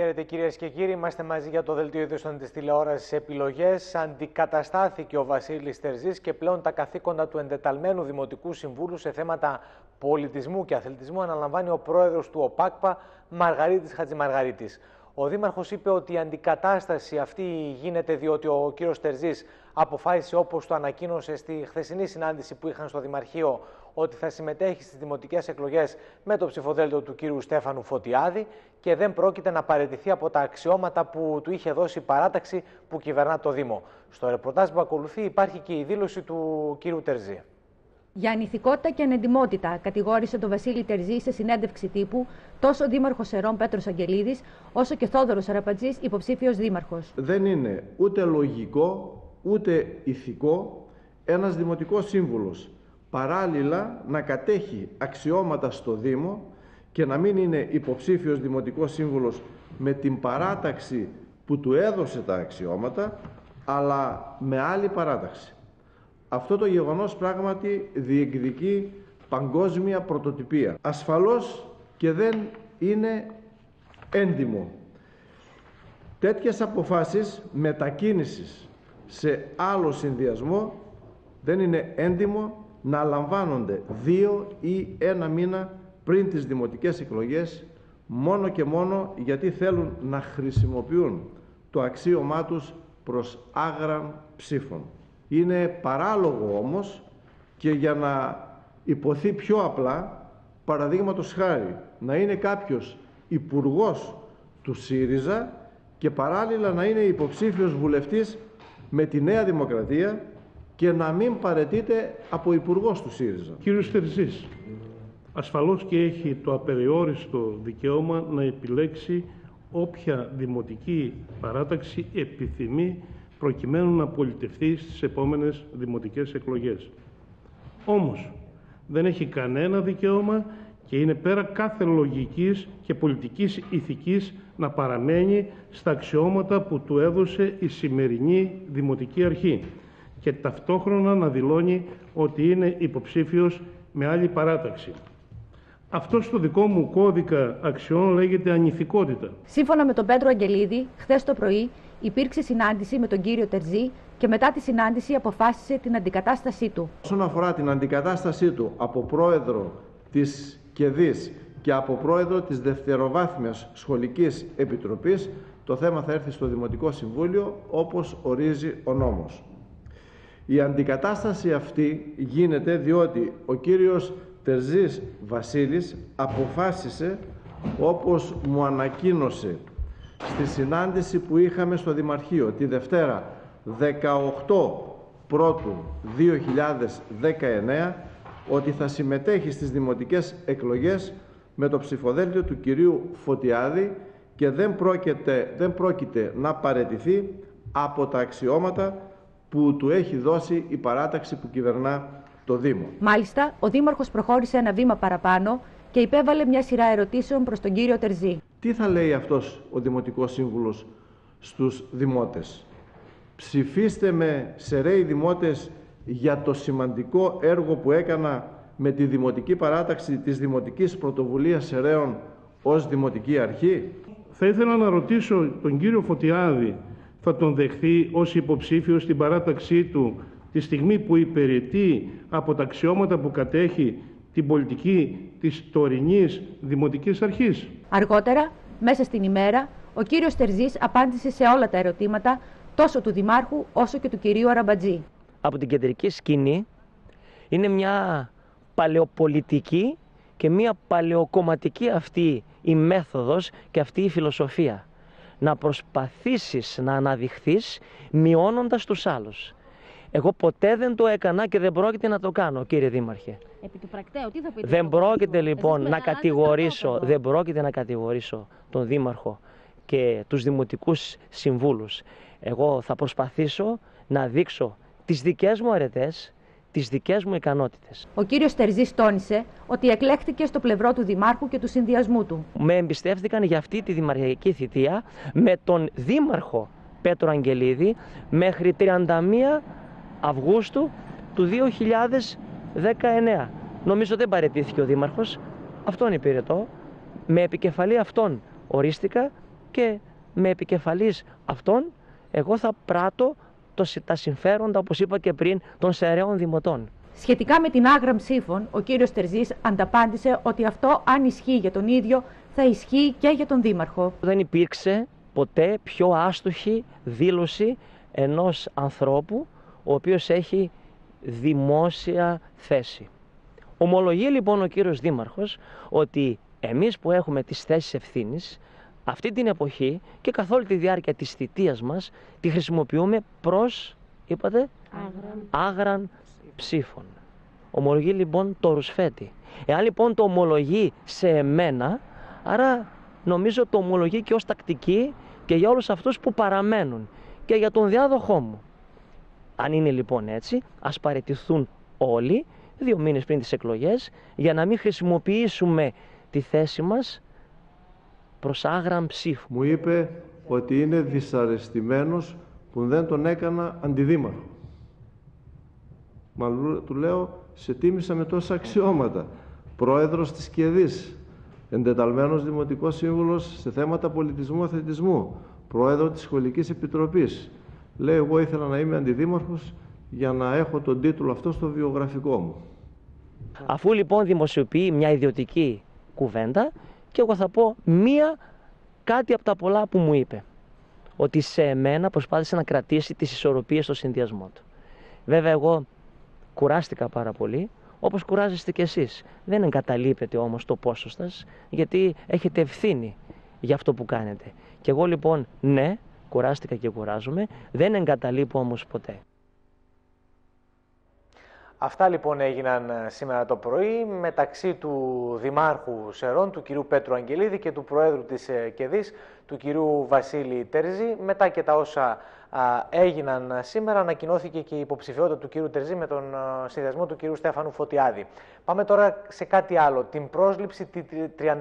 Χαίρετε κυρίες και κύριοι, είμαστε μαζί για το δελτίο ειδήσεων της τηλεόρασης επιλογές. Αντικαταστάθηκε ο Βασίλης Τερζής και πλέον τα καθήκοντα του εντεταλμένου Δημοτικού Συμβούλου σε θέματα πολιτισμού και αθλητισμού αναλαμβάνει ο πρόεδρος του ΟΠΑΚΠΑ Μαργαρίτης Χατζημαργαρίτης. Ο Δήμαρχος είπε ότι η αντικατάσταση αυτή γίνεται διότι ο κύριος Τερζής αποφάσισε όπως το ανακοίνωσε στη χθεσινή συνάντηση που είχαν στο Δημαρχείο ότι θα συμμετέχει στις δημοτικές εκλογές με το ψηφοδέλτιο του κύριου Στέφανου Φωτιάδη και δεν πρόκειται να παραιτηθεί από τα αξιώματα που του είχε δώσει η παράταξη που κυβερνά το Δήμο. Στο ρεπορτάζ που ακολουθεί υπάρχει και η δήλωση του κύριου Τερζή. Για ανηθικότητα και ανεντιμότητα κατηγόρησε τον Βασίλη Τερζή σε συνέντευξη τύπου τόσο ο Δήμαρχος Ερών Πέτρος Αγγελίδης, όσο και Θόδωρος Αραπατζής, υποψήφιος Δήμαρχος. Δεν είναι ούτε λογικό ούτε ηθικό ένας δημοτικός σύμβουλος παράλληλα να κατέχει αξιώματα στο Δήμο και να μην είναι υποψήφιος δημοτικός σύμβουλος με την παράταξη που του έδωσε τα αξιώματα, αλλά με άλλη παράταξη. Αυτό το γεγονός πράγματι διεκδικεί παγκόσμια πρωτοτυπία. Ασφαλώς και δεν είναι έντιμο. Τέτοιες αποφάσεις μετακίνησης σε άλλο συνδυασμό δεν είναι έντιμο να λαμβάνονται δύο ή ένα μήνα πριν τις δημοτικές εκλογές μόνο και μόνο γιατί θέλουν να χρησιμοποιούν το αξίωμά τους προς άγραν ψήφων. Είναι παράλογο όμως και για να υποθεί πιο απλά, παραδείγματος χάρη, να είναι κάποιος υπουργός του ΣΥΡΙΖΑ και παράλληλα να είναι υποψήφιος βουλευτής με τη Νέα Δημοκρατία και να μην παρετείται από υπουργός του ΣΥΡΙΖΑ. Κύριος Στερζής, ασφαλώς και έχει το απεριόριστο δικαίωμα να επιλέξει όποια δημοτική παράταξη επιθυμεί προκειμένου να πολιτευτεί στις επόμενες δημοτικές εκλογές. Όμως, δεν έχει κανένα δικαίωμα και είναι πέρα κάθε λογικής και πολιτικής ηθικής να παραμένει στα αξιώματα που του έδωσε η σημερινή Δημοτική Αρχή και ταυτόχρονα να δηλώνει ότι είναι υποψήφιος με άλλη παράταξη. Αυτό στο δικό μου κώδικα αξιών λέγεται ανηθικότητα. Σύμφωνα με τον Πέτρο Αγγελίδη, χθες το πρωί υπήρξε συνάντηση με τον κύριο Τερζή και μετά τη συνάντηση αποφάσισε την αντικατάστασή του. Όσον αφορά την αντικατάστασή του από πρόεδρο της ΚΕΔΙΣ και από πρόεδρο της Δευτεροβάθμιας Σχολικής Επιτροπής, το θέμα θα έρθει στο Δημοτικό Συμβούλιο όπως ορίζει ο νόμος. Η αντικατάσταση αυτή γίνεται διότι ο κύριος Τερζής Βασίλης αποφάσισε όπως μου ανακοίνωσε στη συνάντηση που είχαμε στο Δημαρχείο τη Δευτέρα 18 Πρώτου 2019 ότι θα συμμετέχει στις δημοτικές εκλογές με το ψηφοδέλτιο του κυρίου Φωτιάδη και δεν πρόκειται, δεν πρόκειται να παρετηθεί από τα αξιώματα που του έχει δώσει η παράταξη που κυβερνά το Δήμο. Μάλιστα, ο Δήμαρχος προχώρησε ένα βήμα παραπάνω και υπέβαλε μια σειρά ερωτήσεων προς τον κύριο Τερζή. Τι θα λέει αυτός ο Δημοτικός Σύμβουλος στους δημότες; Ψηφίστε με σεραίοι δημότες για το σημαντικό έργο που έκανα με τη Δημοτική Παράταξη της Δημοτικής Πρωτοβουλίας Σεραίων ως Δημοτική Αρχή; Θα ήθελα να ρωτήσω τον κύριο Φωτιάδη θα τον δεχθεί ως υποψήφιο στην παράταξή του τη στιγμή που υπηρετεί από τα αξιώματα που κατέχει την πολιτική της τωρινής Δημοτικής Αρχής. Αργότερα, μέσα στην ημέρα, ο κύριος Τερζής απάντησε σε όλα τα ερωτήματα τόσο του Δημάρχου όσο και του κυρίου Αραμπατζή. Από την κεντρική σκηνή είναι μια παλαιοπολιτική και μια παλαιοκομματική αυτή η μέθοδος και αυτή η φιλοσοφία να προσπαθήσεις να αναδειχθείς μειώνοντας τους άλλους. Εγώ ποτέ δεν το έκανα και δεν πρόκειται να το κάνω, κύριε Δήμαρχε. Επί του πρακτέου, τι θα πείτε. Δεν πρόκειται λοιπόν να κατηγορήσω, δεν πρόκειται να κατηγορήσω τον Δήμαρχο και τους Δημοτικούς Συμβούλους. Εγώ θα προσπαθήσω να δείξω τις δικές μου αρετές, τις δικές μου ικανότητες. Ο κύριος Τερζής τόνισε ότι εκλέχθηκε στο πλευρό του Δημάρχου και του συνδυασμού του. Με εμπιστεύτηκαν για αυτή τη δημαρχιακή θητεία με τον Δήμαρχο Πέτρο Αγγελίδη μέχρι 31 Αυγούστου του 2019. Νομίζω δεν παρετήθηκε ο Δήμαρχος, αυτόν υπηρετώ, με επικεφαλή αυτόν ορίστηκα και με επικεφαλής αυτών εγώ θα πράττω τα συμφέροντα, όπως είπα και πριν, των σεραίων δημοτών. Σχετικά με την άγραμ ψήφων, ο κύριος Τερζής ανταπάντησε ότι αυτό αν ισχύει για τον ίδιο θα ισχύει και για τον Δήμαρχο. Δεν υπήρξε ποτέ πιο άστοχη δήλωση ενός ανθρώπου ο οποίος έχει δημόσια θέση. Ομολογεί λοιπόν ο κύριος Δήμαρχος ότι εμείς που έχουμε τις θέσεις ευθύνης αυτή την εποχή και καθ' όλη τη διάρκεια της θητείας μας τη χρησιμοποιούμε προς, είπατε, άγραν, άγραν ψήφων. Ομολογεί λοιπόν το ρουσφέτη. Εάν λοιπόν το ομολογεί σε εμένα, άρα νομίζω το ομολογεί και ως τακτική και για όλους αυτούς που παραμένουν και για τον διάδοχό μου. Αν είναι λοιπόν έτσι, ας παραιτηθούν όλοι δύο μήνες πριν τις εκλογές για να μην χρησιμοποιήσουμε τη θέση μας προς άγραμ ψήφου. Μου είπε ότι είναι δυσαρεστημένος που δεν τον έκανα αντιδήμαρχο. Μα του λέω, σε τίμησα με τόσα αξιώματα. Πρόεδρος της ΚΕΔΙΣ, εντεταλμένος Δημοτικός Σύμβουλος σε θέματα πολιτισμού αθλητισμού, πρόεδρο της Σχολικής Επιτροπής. Λέει, εγώ ήθελα να είμαι αντιδήμαρχος για να έχω τον τίτλο αυτό στο βιογραφικό μου. Αφού λοιπόν δημοσιοποιεί μια ιδιωτική κουβέντα και εγώ θα πω μία κάτι από τα πολλά που μου είπε. Ότι σε εμένα προσπάθησε να κρατήσει τις ισορροπίες στο συνδυασμό του. Βέβαια εγώ κουράστηκα πάρα πολύ, όπως κουράζεστε κι εσείς. Δεν εγκαταλείπετε όμως το πόσο σας, γιατί έχετε ευθύνη για αυτό που κάνετε. Και εγώ λοιπόν ναι, κουράστηκα και κουράζομαι, δεν εγκαταλείπω όμως ποτέ. Αυτά λοιπόν έγιναν ε, σήμερα το πρωί μεταξύ του Δημάρχου Σερών, του κυρίου Πέτρου Αγγελίδη και του Προέδρου της ε, ΚΕΔΙΣ, του κυρίου Βασίλη Τερζή. Μετά και τα όσα έγιναν σήμερα, ανακοινώθηκε και η υποψηφιότητα του κυρίου Τερζή με τον συνδυασμό του κυρίου Στέφανου Φωτιάδη. Πάμε τώρα σε κάτι άλλο. Την πρόσληψη 33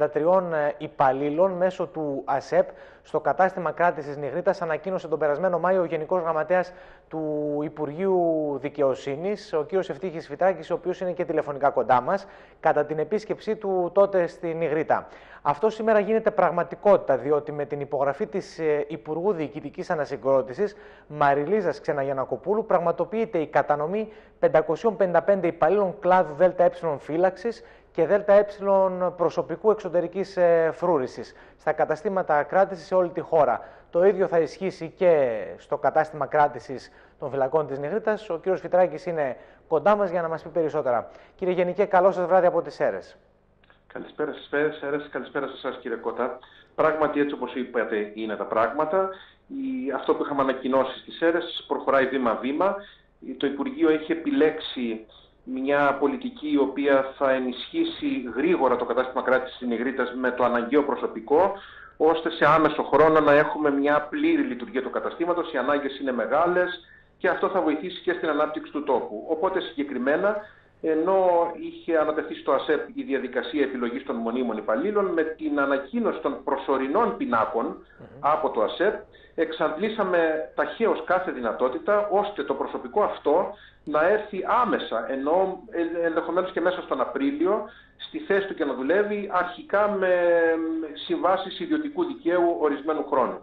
ε, υπαλλήλων μέσω του ΑΣΕΠ στο κατάστημα κράτησης Νιγρήτα ανακοίνωσε τον περασμένο Μάιο ο Γενικός Γραμματέας του Υπουργείου Δικαιοσύνης, ο κ. Ευτύχης Φιτάκη, ο οποίος είναι και τηλεφωνικά κοντά μας, κατά την επίσκεψή του τότε στη Νιγρήτα. Αυτό σήμερα γίνεται πραγματικότητα, διότι με την υπογραφή της ε, Υπουργού Διοικητικής Ανασυγκρότησης, Μαριλίζας Ξεναγιανακοπούλου, πραγματοποιείται η κατανομή 555 υπαλλήλων κλάδου ΔΕ φύλαξης και ΔΕ προσωπικού εξωτερικής ε, φρούρησης στα καταστήματα κράτησης σε όλη τη χώρα. Το ίδιο θα ισχύσει και στο κατάστημα κράτησης των φυλακών της Νιγρήτα. Ο κ. Φιτράκης είναι κοντά μας για να μας πει περισσότερα. Κύριε Γενικέ, καλό σας βράδυ από τις αίρες. Καλησπέρα σας, Φέρες, καλησπέρα σε εσάς κύριε Κώτα. Πράγματι έτσι όπως είπατε είναι τα πράγματα. Η, αυτό που είχαμε ανακοινώσει στις αίρες προχωράει βήμα-βήμα. Το Υπουργείο έχει επιλέξει μια πολιτική η οποία θα ενισχύσει γρήγορα το κατάστημα κράτησης της Νιγρήτας με το αναγκαίο προσωπικό, ώστε σε άμεσο χρόνο να έχουμε μια πλήρη λειτουργία του καταστήματος. Οι ανάγκες είναι μεγάλες και αυτό θα βοηθήσει και στην ανάπτυξη του τόπου. Οπότε συγκεκριμένα ενώ είχε ανατεθεί στο ΑΣΕΠ η διαδικασία επιλογής των μονίμων υπαλλήλων με την ανακοίνωση των προσωρινών πινάκων από το ΑΣΕΠ εξαντλήσαμε ταχαίως κάθε δυνατότητα ώστε το προσωπικό αυτό να έρθει άμεσα ενώ ε, ενδεχομένως και μέσα στον Απρίλιο στη θέση του και να δουλεύει αρχικά με συμβάσεις ιδιωτικού δικαίου ορισμένου χρόνου.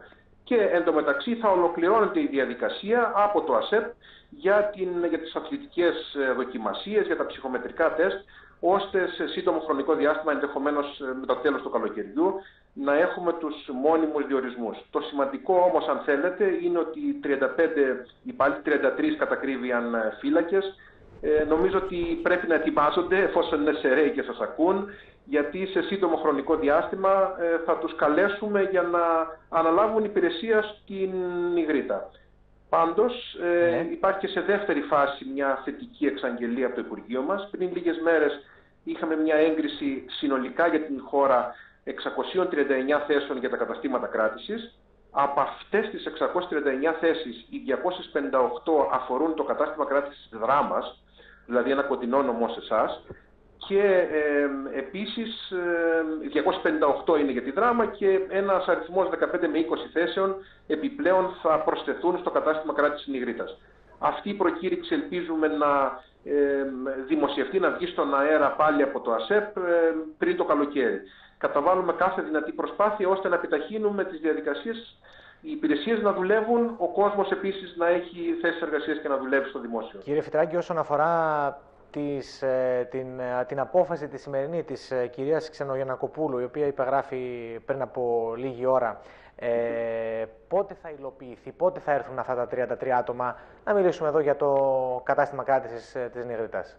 Και εντωμεταξύ θα ολοκληρώνεται η διαδικασία από το ΑΣΕΠ για, την, για τις αθλητικές ε, δοκιμασίες, για τα ψυχομετρικά τεστ, ώστε σε σύντομο χρονικό διάστημα, ενδεχομένως ε, με το τέλος του καλοκαιριού, να έχουμε τους μόνιμους διορισμούς. Το σημαντικό όμως, αν θέλετε, είναι ότι 35, υπάλληλοι 33 κατακρίβιαν ε, φύλακες, ε, νομίζω ότι πρέπει να ετοιμάζονται εφόσον είναι σε ρέι και σας ακούν, γιατί σε σύντομο χρονικό διάστημα θα τους καλέσουμε για να αναλάβουν υπηρεσία στην Ιγρήτα. Πάντως ε, ναι. υπάρχει και σε δεύτερη φάση μια θετική εξαγγελία από το Υπουργείο μας. Πριν λίγες μέρες είχαμε μια έγκριση συνολικά για την χώρα 639 θέσεων για τα καταστήματα κράτησης. Από αυτές τις 639 θέσεις, οι 258 αφορούν το κατάστημα κράτησης δράμας, δηλαδή ένα κοντινό νομό σε εσάς, και ε, επίσης 258 είναι για τη δράμα και ένας αριθμός 15 με 20 θέσεων επιπλέον θα προσθεθούν στο κατάστημα κράτησης Νιγρήτας. Αυτή η προκήρυξη ελπίζουμε να ε, δημοσιευτεί, να βγει στον αέρα πάλι από το ΑΣΕΠ πριν το καλοκαίρι. καταβάλουμε κάθε δυνατή προσπάθεια ώστε να επιταχύνουμε τις διαδικασίες οι υπηρεσίες να δουλεύουν, ο κόσμος επίσης να έχει θέσεις εργασίας και να δουλεύει στο δημόσιο. Κύριε Φιτράγκη, όσον αφορά της, ε, την, ε, την απόφαση τη σημερινή της ε, κυρίας Ξενογεννακοπούλου, η οποία υπεγράφει πριν από λίγη ώρα, ε, πότε θα υλοποιηθεί, πότε θα έρθουν αυτά τα 33 άτομα, να μιλήσουμε εδώ για το κατάστημα κράτησης της Νιγρήτας.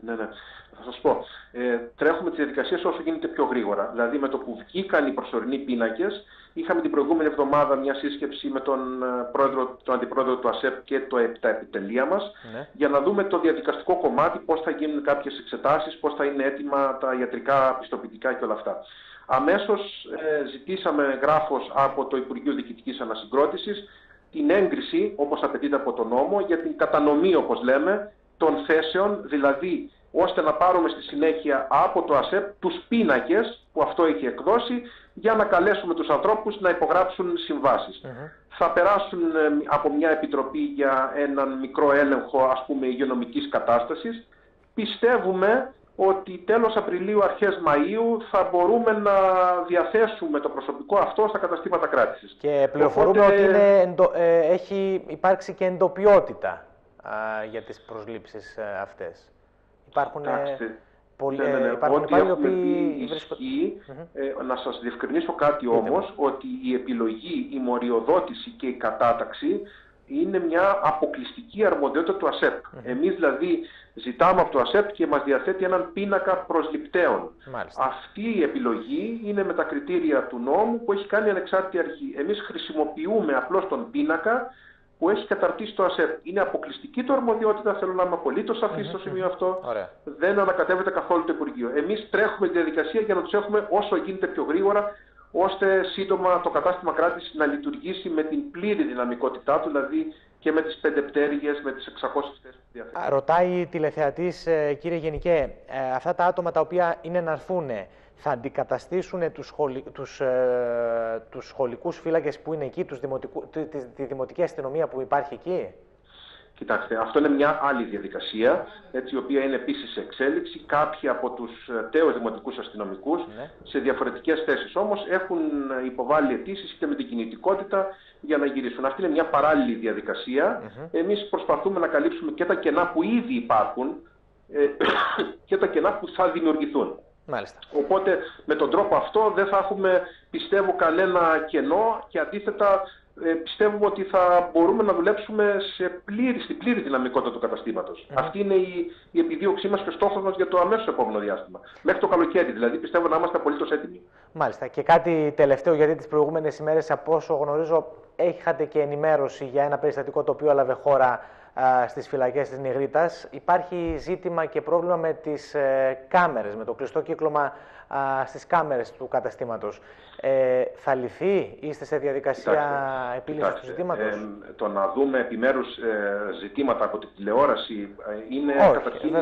Ναι, ναι. Θα σας πω. Ε, τρέχουμε τις διαδικασίες όσο γίνεται πιο γρήγορα. Δηλαδή, με το που βγήκαν οι προσωρινοί πίνακες, είχαμε την προηγούμενη εβδομάδα μια σύσκεψη με τον, ε, πρόεδρο, τον αντιπρόεδρο του ΑΣΕΠ και το, τα επιτελεία μας, ναι. για να δούμε το διαδικαστικό κομμάτι, πώς θα γίνουν κάποιες εξετάσεις, πώς θα είναι έτοιμα τα ιατρικά πιστοποιητικά και όλα αυτά. Αμέσως ε, ζητήσαμε γράφος από το Υπουργείο Διοικητικής Ανασυγκρότησης την έγκριση, όπως απαιτείται από τον νόμο, για την κατανομή, όπως λέμε, των θέσεων, δηλαδή ώστε να πάρουμε στη συνέχεια από το ΑΣΕΠ τους πίνακες που αυτό έχει εκδώσει για να καλέσουμε τους ανθρώπους να υπογράψουν Θα περάσουν ε, από μια επιτροπή για έναν μικρό έλεγχο ας πούμε υγειονομικής κατάστασης. Πιστεύουμε ότι τέλος Απριλίου, αρχές Μαΐου θα μπορούμε να διαθέσουμε το προσωπικό αυτό στα καταστήματα κράτησης. Και πληροφορούμε ότι είναι ε, έχει υπάρξει και εντοπιότητα για τις προσλήψεις ε, αυτές. Υπάρχουν πολλοί ναι, ναι, ναι. υπάρχουν Ό,τι έχουμε πει ισχύει. Ε, να σας διευκρινίσω κάτι όμως, ότι η επιλογή, η μοριοδότηση και η κατάταξη είναι μια αποκλειστική αρμοδιότητα του ΑΣΕΠ. Εμείς δηλαδή ζητάμε από το ΑΣΕΠ και μας διαθέτει έναν πίνακα προσληπτέων. Αυτή η επιλογή είναι με τα κριτήρια του νόμου που έχει κάνει ανεξάρτητη αρχή. Εμείς χρησιμοποιούμε απλώς τον πίνακα που έχει καταρτήσει το ΑΣΕΠ. Είναι αποκλειστική το αρμοδιότητα, θέλω να είμαι απολύτως σαφής στο σημείο αυτό. Δεν ανακατεύεται καθόλου το Υπουργείο. Εμείς τρέχουμε τη διαδικασία για να τους έχουμε όσο γίνεται πιο γρήγορα, ώστε σύντομα το κατάστημα κράτησης να λειτουργήσει με την πλήρη δυναμικότητά του, δηλαδή και με τις πέντε πτέρυγες, με τις 600 θέσεις που διαθέτει. Ρωτάει η τηλεθεατής, ε, κύριε Γενικέ, ε, αυτά τα άτομα τα οποία είναι να έρθουν θα αντικαταστήσουν τους, σχολι... τους, ε, τους σχολικούς φύλακες που είναι εκεί, τους δημοτικού... τη, τη, δημοτική αστυνομία που υπάρχει εκεί; Κοιτάξτε, αυτό είναι μια άλλη διαδικασία, έτσι, η οποία είναι επίσης σε εξέλιξη. Κάποιοι από τους ε, τέος δημοτικούς αστυνομικούς ναι. σε διαφορετικές θέσεις όμως έχουν υποβάλει αιτήσεις και με την κινητικότητα για να γυρίσουν. Αυτή είναι μια παράλληλη διαδικασία. Mm Εμείς προσπαθούμε να καλύψουμε και τα κενά που ήδη υπάρχουν ε, και τα κενά που θα δημιουργηθούν. Μάλιστα. Οπότε με τον τρόπο αυτό δεν θα έχουμε πιστεύω κανένα κενό και αντίθετα ε, πιστεύουμε ότι θα μπορούμε να δουλέψουμε σε πλήρη, στην πλήρη δυναμικότητα του καταστήματος. Αυτή είναι η, η επιδίωξή μας και ο στόχος μας για το αμέσως επόμενο διάστημα. Μέχρι το καλοκαίρι δηλαδή πιστεύω να είμαστε απολύτως έτοιμοι. Μάλιστα. Και κάτι τελευταίο γιατί τις προηγούμενες ημέρες από όσο γνωρίζω έχατε και ενημέρωση για ένα περιστατικό το οποίο έλαβε χώρα στις φυλακές της Νιγρήτας. Υπάρχει ζήτημα και πρόβλημα με τις ε, κάμερες, με το κλειστό κύκλωμα στις κάμερες του καταστήματος. Ε, θα λυθεί, είστε σε διαδικασία επίλυσης του ζητήματος; Ε, το να δούμε επιμέρους ε, ζητήματα από τη τηλεόραση ε, είναι, Όχι, καταρχήν,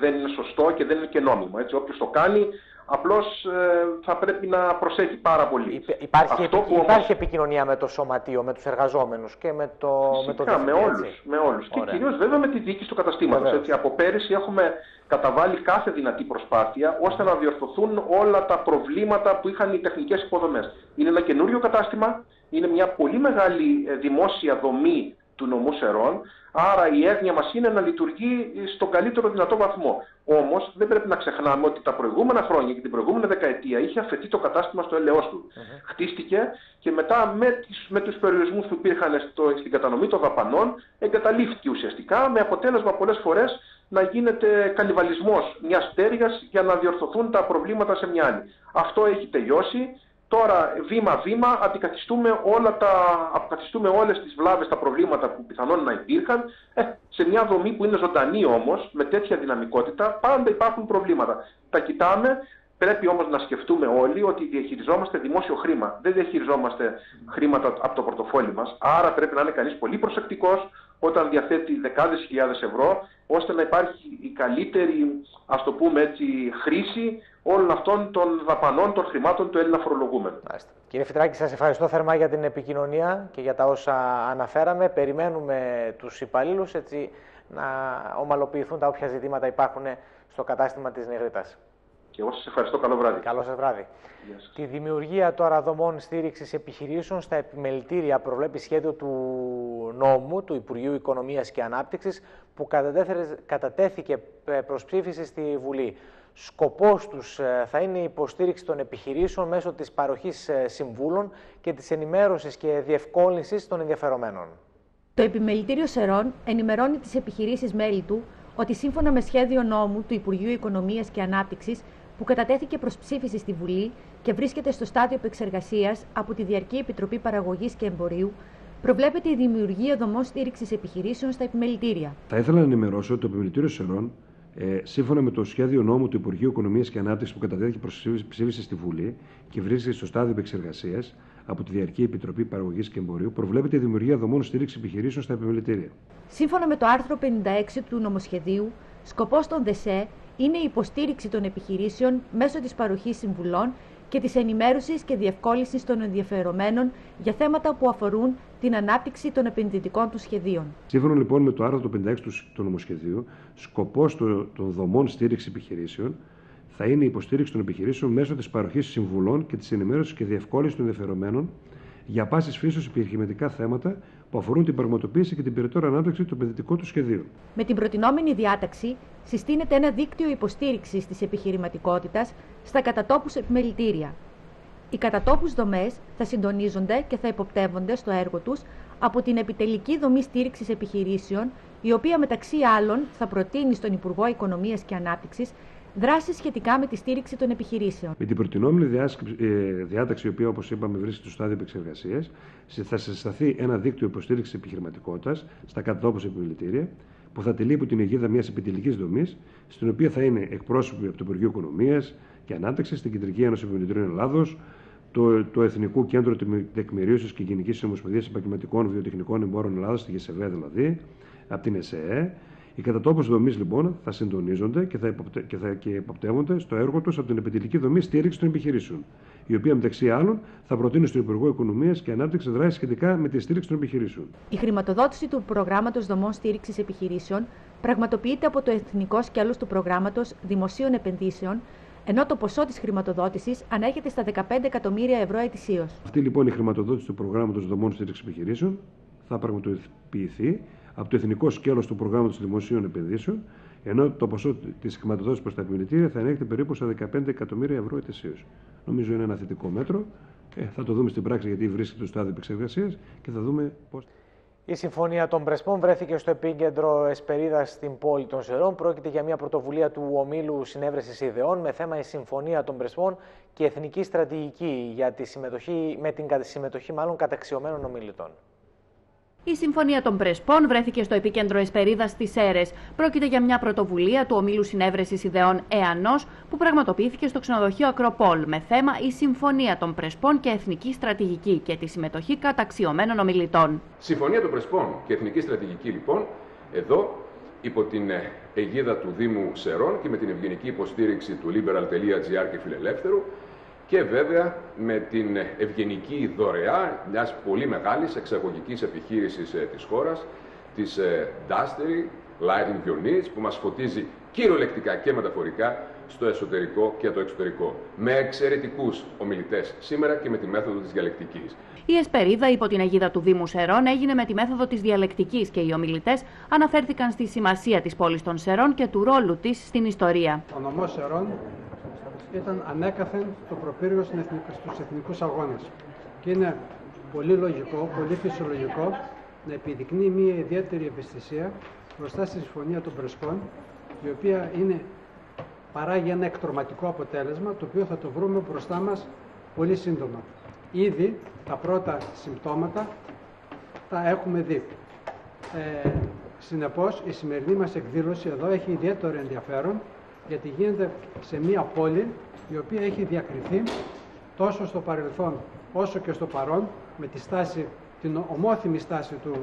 δεν είναι σωστό και δεν είναι και νόμιμο. Έτσι, όποιος το κάνει Απλώς ε, θα πρέπει να προσέχει πάρα πολύ. Υπάρχει, επι... υπάρχει επικοινωνία με το σωματείο, με τους εργαζόμενους και με το, με το με όλους, με όλους. Και κυρίως βέβαια με τη διοίκηση του καταστήματος. Έτσι. Από πέρυσι έχουμε καταβάλει κάθε δυνατή προσπάθεια ώστε να διορθωθούν όλα τα προβλήματα που είχαν οι τεχνικές υποδομές. Είναι ένα καινούριο κατάστημα, είναι μια πολύ μεγάλη ε, δημόσια δομή του νομού Σερών, άρα η έγνοια μας είναι να λειτουργεί στον καλύτερο δυνατό βαθμό. Όμως δεν πρέπει να ξεχνάμε ότι τα προηγούμενα χρόνια και την προηγούμενη δεκαετία είχε αφαιθεί το κατάστημα στο έλεος του. Χτίστηκε και μετά με, τις, με τους περιορισμούς που υπήρχαν στο, στην κατανομή των δαπανών εγκαταλείφθηκε ουσιαστικά με αποτέλεσμα πολλές φορές να γίνεται καλυβαλισμός μιας πτέρυγας για να διορθωθούν τα προβλήματα σε μια άλλη. Αυτό έχει τελειώσει. Τώρα βήμα-βήμα αντικαθιστούμε, όλα τα, αντικαθιστούμε όλες τις βλάβες, τα προβλήματα που πιθανόν να υπήρχαν ε, σε μια δομή που είναι ζωντανή όμως, με τέτοια δυναμικότητα, πάντα υπάρχουν προβλήματα. Τα κοιτάμε, πρέπει όμως να σκεφτούμε όλοι ότι διαχειριζόμαστε δημόσιο χρήμα. Δεν διαχειριζόμαστε χρήματα από το πορτοφόλι μας, άρα πρέπει να είναι κανείς πολύ προσεκτικός όταν διαθέτει δεκάδες χιλιάδες ευρώ, ώστε να υπάρχει η καλύτερη, ας το πούμε έτσι, χρήση όλων αυτών των δαπανών, των χρημάτων του Έλληνα φορολογούμενου. Μάλιστα. Κύριε Φιτράκη, σας ευχαριστώ θερμά για την επικοινωνία και για τα όσα αναφέραμε. Περιμένουμε τους υπαλλήλους έτσι να ομαλοποιηθούν τα όποια ζητήματα υπάρχουν στο κατάστημα της Νεγρήτας. Και εγώ σας ευχαριστώ. Καλό βράδυ. Καλό σας βράδυ. Τη δημιουργία τώρα δομών στήριξης επιχειρήσεων στα επιμελητήρια προβλέπει σχέδιο του νόμου του Υπουργείου Οικονομίας και Ανάπτυξης που κατατέθηκε ε, προς ψήφιση στη Βουλή. Σκοπός τους ε, θα είναι η υποστήριξη των επιχειρήσεων μέσω της παροχής ε, συμβούλων και της ενημέρωσης και διευκόλυνσης των ενδιαφερομένων. Το Επιμελητήριο Σερών ενημερώνει τις επιχειρήσεις μέλη του ότι σύμφωνα με σχέδιο νόμου του Υπουργείου Οικονομίας και Ανάπτυξης που κατατέθηκε προς ψήφιση στη Βουλή και βρίσκεται στο στάδιο επεξεργασίας από τη Διαρκή Επιτροπή Παραγωγής και Εμπορίου, προβλέπεται η δημιουργία δομών στήριξης επιχειρήσεων στα επιμελητήρια. Θα ήθελα να ενημερώσω ότι το Επιμελητήριο Σερών ε, σύμφωνα με το σχέδιο νόμου του Υπουργείου Οικονομίας και Ανάπτυξης που κατατέθηκε προς ψήφιση στη Βουλή και βρίσκεται στο στάδιο επεξεργασίας από τη Διαρκή Επιτροπή Παραγωγής και Εμπορίου, προβλέπεται η δημιουργία δομών στήριξης επιχειρήσεων στα επιμελητήρια. Σύμφωνα με το άρθρο 56 του νομοσχεδίου, σκοπός των ΔΕΣΕ είναι η υποστήριξη των επιχειρήσεων μέσω της παροχής συμβουλών και της ενημέρωσης και διευκόλυνσης των ενδιαφερομένων για θέματα που αφορούν την ανάπτυξη των επενδυτικών του σχεδίων. Σύμφωνα λοιπόν με το άρθρο 56 του νομοσχεδίου, σκοπός των δομών στήριξης επιχειρήσεων θα είναι η υποστήριξη των επιχειρήσεων μέσω της παροχής συμβουλών και της ενημέρωσης και διευκόλυνσης των ενδιαφερομένων για πάσης φύσεως επιχειρηματικά θέματα που αφορούν την πραγματοποίηση και την περαιτέρω ανάπτυξη του επενδυτικού του σχεδίου. Με την προτινόμενη διάταξη συστήνεται ένα δίκτυο υποστήριξης της επιχειρηματικότητας στα κατατόπους επιμελητήρια. Οι κατατόπους δομές θα συντονίζονται και θα υποπτεύονται στο έργο τους από την επιτελική δομή στήριξης επιχειρήσεων, η οποία μεταξύ άλλων θα προτείνει στον Υπουργό Οικονομίας και Ανάπτυξης δράσεις σχετικά με τη στήριξη των επιχειρήσεων. Με την προτινόμενη ε, διάταξη, η οποία όπως είπαμε βρίσκεται στο στάδιο επεξεργασίας, θα συσταθεί ένα δίκτυο υποστήριξης επιχειρηματικότητας στα κατατόπους επιμελητήρια, που θα τελεί από την αιγίδα μιας επιτελικής δομής, στην οποία θα είναι εκπρόσωποι από το Υπουργείο Οικονομίας και Ανάπτυξης, την Κεντρική Ένωση Επιμελητήριων Ελλάδος, το, το Εθνικό Κέντρο Τεκμηρίωσης και Γενικής Ομοσπονδίας Επαγγελματικών Βιοτεχνικών Εμπόρων Ελλάδα, τη ΓΕΣΕΒΕ δηλαδή, από την ΕΣΕΕ, οι κατατόπους δομής λοιπόν θα συντονίζονται και θα, υποπτε... και θα και υποπτεύονται στο έργο τους από την επιτελική δομή στήριξη των επιχειρήσεων, η οποία μεταξύ άλλων θα προτείνει στον Υπουργό Οικονομίας και Ανάπτυξης δράσεις σχετικά με τη στήριξη των επιχειρήσεων. Η χρηματοδότηση του προγράμματος δομών στήριξης επιχειρήσεων πραγματοποιείται από το Εθνικό Σκέλος του Προγράμματος Δημοσίων Επενδύσεων, ενώ το ποσό της χρηματοδότησης ανέρχεται στα 15 εκατομμύρια ευρώ ετησίως. Αυτή λοιπόν η χρηματοδότηση του προγράμματος δομών στήριξης επιχειρήσεων θα πραγματοποιηθεί από το εθνικό σκέλος του προγράμματος δημοσίων επενδύσεων, ενώ το ποσό της χρηματοδότησης προς τα επιμελητήρια θα ενέχεται περίπου στα 15 εκατομμύρια ευρώ ετησίως. Νομίζω είναι ένα θετικό μέτρο. Ε, θα το δούμε στην πράξη γιατί βρίσκεται στο στάδιο επεξεργασίας και θα δούμε πώ. Η Συμφωνία των Πρεσπών βρέθηκε στο επίκεντρο Εσπερίδα στην πόλη των Σερών. Πρόκειται για μια πρωτοβουλία του Ομίλου Συνέβρεσης Ιδεών με θέμα η Συμφωνία των Πρεσπών και Εθνική Στρατηγική για τη συμμετοχή, με την συμμετοχή μάλλον καταξιωμένων ομιλητών. Η Συμφωνία των Πρεσπών βρέθηκε στο επίκεντρο Εσπερίδας στι Έρες. Πρόκειται για μια πρωτοβουλία του Ομίλου Συνέβρεσης Ιδεών ΕΑΝΟ που πραγματοποιήθηκε στο ξενοδοχείο Ακροπόλ με θέμα η Συμφωνία των Πρεσπών και Εθνική Στρατηγική και τη συμμετοχή καταξιωμένων ομιλητών. Συμφωνία των Πρεσπών και Εθνική Στρατηγική, λοιπόν, εδώ υπό την αιγίδα του Δήμου Σερών και με την ευγενική υποστήριξη του liberal.gr και φιλελεύθερου, και βέβαια με την ευγενική δωρεά μιας πολύ μεγάλης εξαγωγικής επιχείρησης ε, της χώρας, της ε, Dastery Lighting Units, που μας φωτίζει κυριολεκτικά και μεταφορικά στο εσωτερικό και το εξωτερικό. Με εξαιρετικούς ομιλητές σήμερα και με τη μέθοδο της διαλεκτικής. Η Εσπερίδα υπό την αιγίδα του Δήμου Σερών έγινε με τη μέθοδο της διαλεκτικής και οι ομιλητές αναφέρθηκαν στη σημασία της πόλης των Σερών και του ρόλου της στην ιστορία. Ο νομός Σερών ήταν ανέκαθεν το προπύργιο στους εθνικούς αγώνες. Και είναι πολύ λογικό, πολύ φυσιολογικό να επιδεικνύει μια ιδιαίτερη ευαισθησία μπροστά στη Συμφωνία των Πρεσπών, η οποία είναι, παράγει ένα εκτροματικό αποτέλεσμα, το οποίο θα το βρούμε μπροστά μας πολύ σύντομα. Ήδη τα πρώτα συμπτώματα τα έχουμε δει. Ε, συνεπώς, η σημερινή μας εκδήλωση εδώ έχει ιδιαίτερο ενδιαφέρον, γιατί γίνεται σε μία πόλη η οποία έχει διακριθεί τόσο στο παρελθόν όσο και στο παρόν με τη στάση, την ομόθυμη στάση του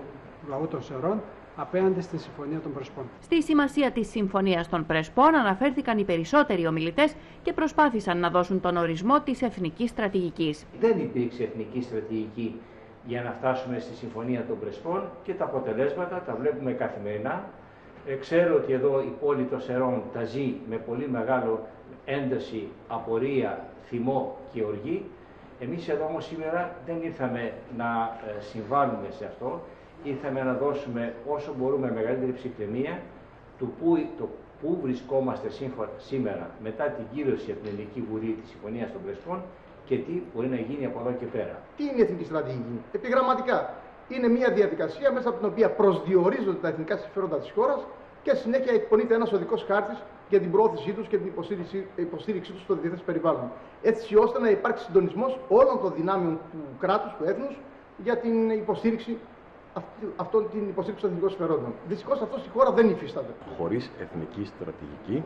λαού των Σερών απέναντι στη Συμφωνία των Πρεσπών. Στη σημασία της Συμφωνίας των Πρεσπών αναφέρθηκαν οι περισσότεροι ομιλητές και προσπάθησαν να δώσουν τον ορισμό της εθνικής στρατηγικής. Δεν υπήρξε εθνική στρατηγική για να φτάσουμε στη Συμφωνία των Πρεσπών και τα αποτελέσματα τα βλέπουμε καθημερινά Ε, ξέρω ότι εδώ η πόλη των Σερών τα ζει με πολύ μεγάλο ένταση, απορία, θυμό και οργή. Εμείς εδώ όμως σήμερα δεν ήρθαμε να ε, συμβάλλουμε σε αυτό, ήρθαμε να δώσουμε όσο μπορούμε μεγαλύτερη ψυχραιμία του που, το πού βρισκόμαστε σήμερα μετά την κύρωση από την Ελληνική Βουλή της Συμφωνίας των Πρεσπών και τι μπορεί να γίνει από εδώ και πέρα. Τι είναι η εθνική στρατηγική; Επιγραμματικά είναι μια διαδικασία μέσα από την οποία προσδιορίζονται τα εθνικά συμφέροντα της χώρας και συνέχεια εκπονείται ένας οδικός χάρτης για την προώθησή τους και την υποστήριξή, υποστήριξή τους στο διεθνές περιβάλλον. Έτσι ώστε να υπάρξει συντονισμός όλων των δυνάμεων του κράτους, του έθνους, για την υποστήριξη αυτών την υποστήριξη των εθνικών συμφερόντων. Δυστυχώς αυτό στη χώρα δεν υφίσταται. Χωρίς εθνική στρατηγική,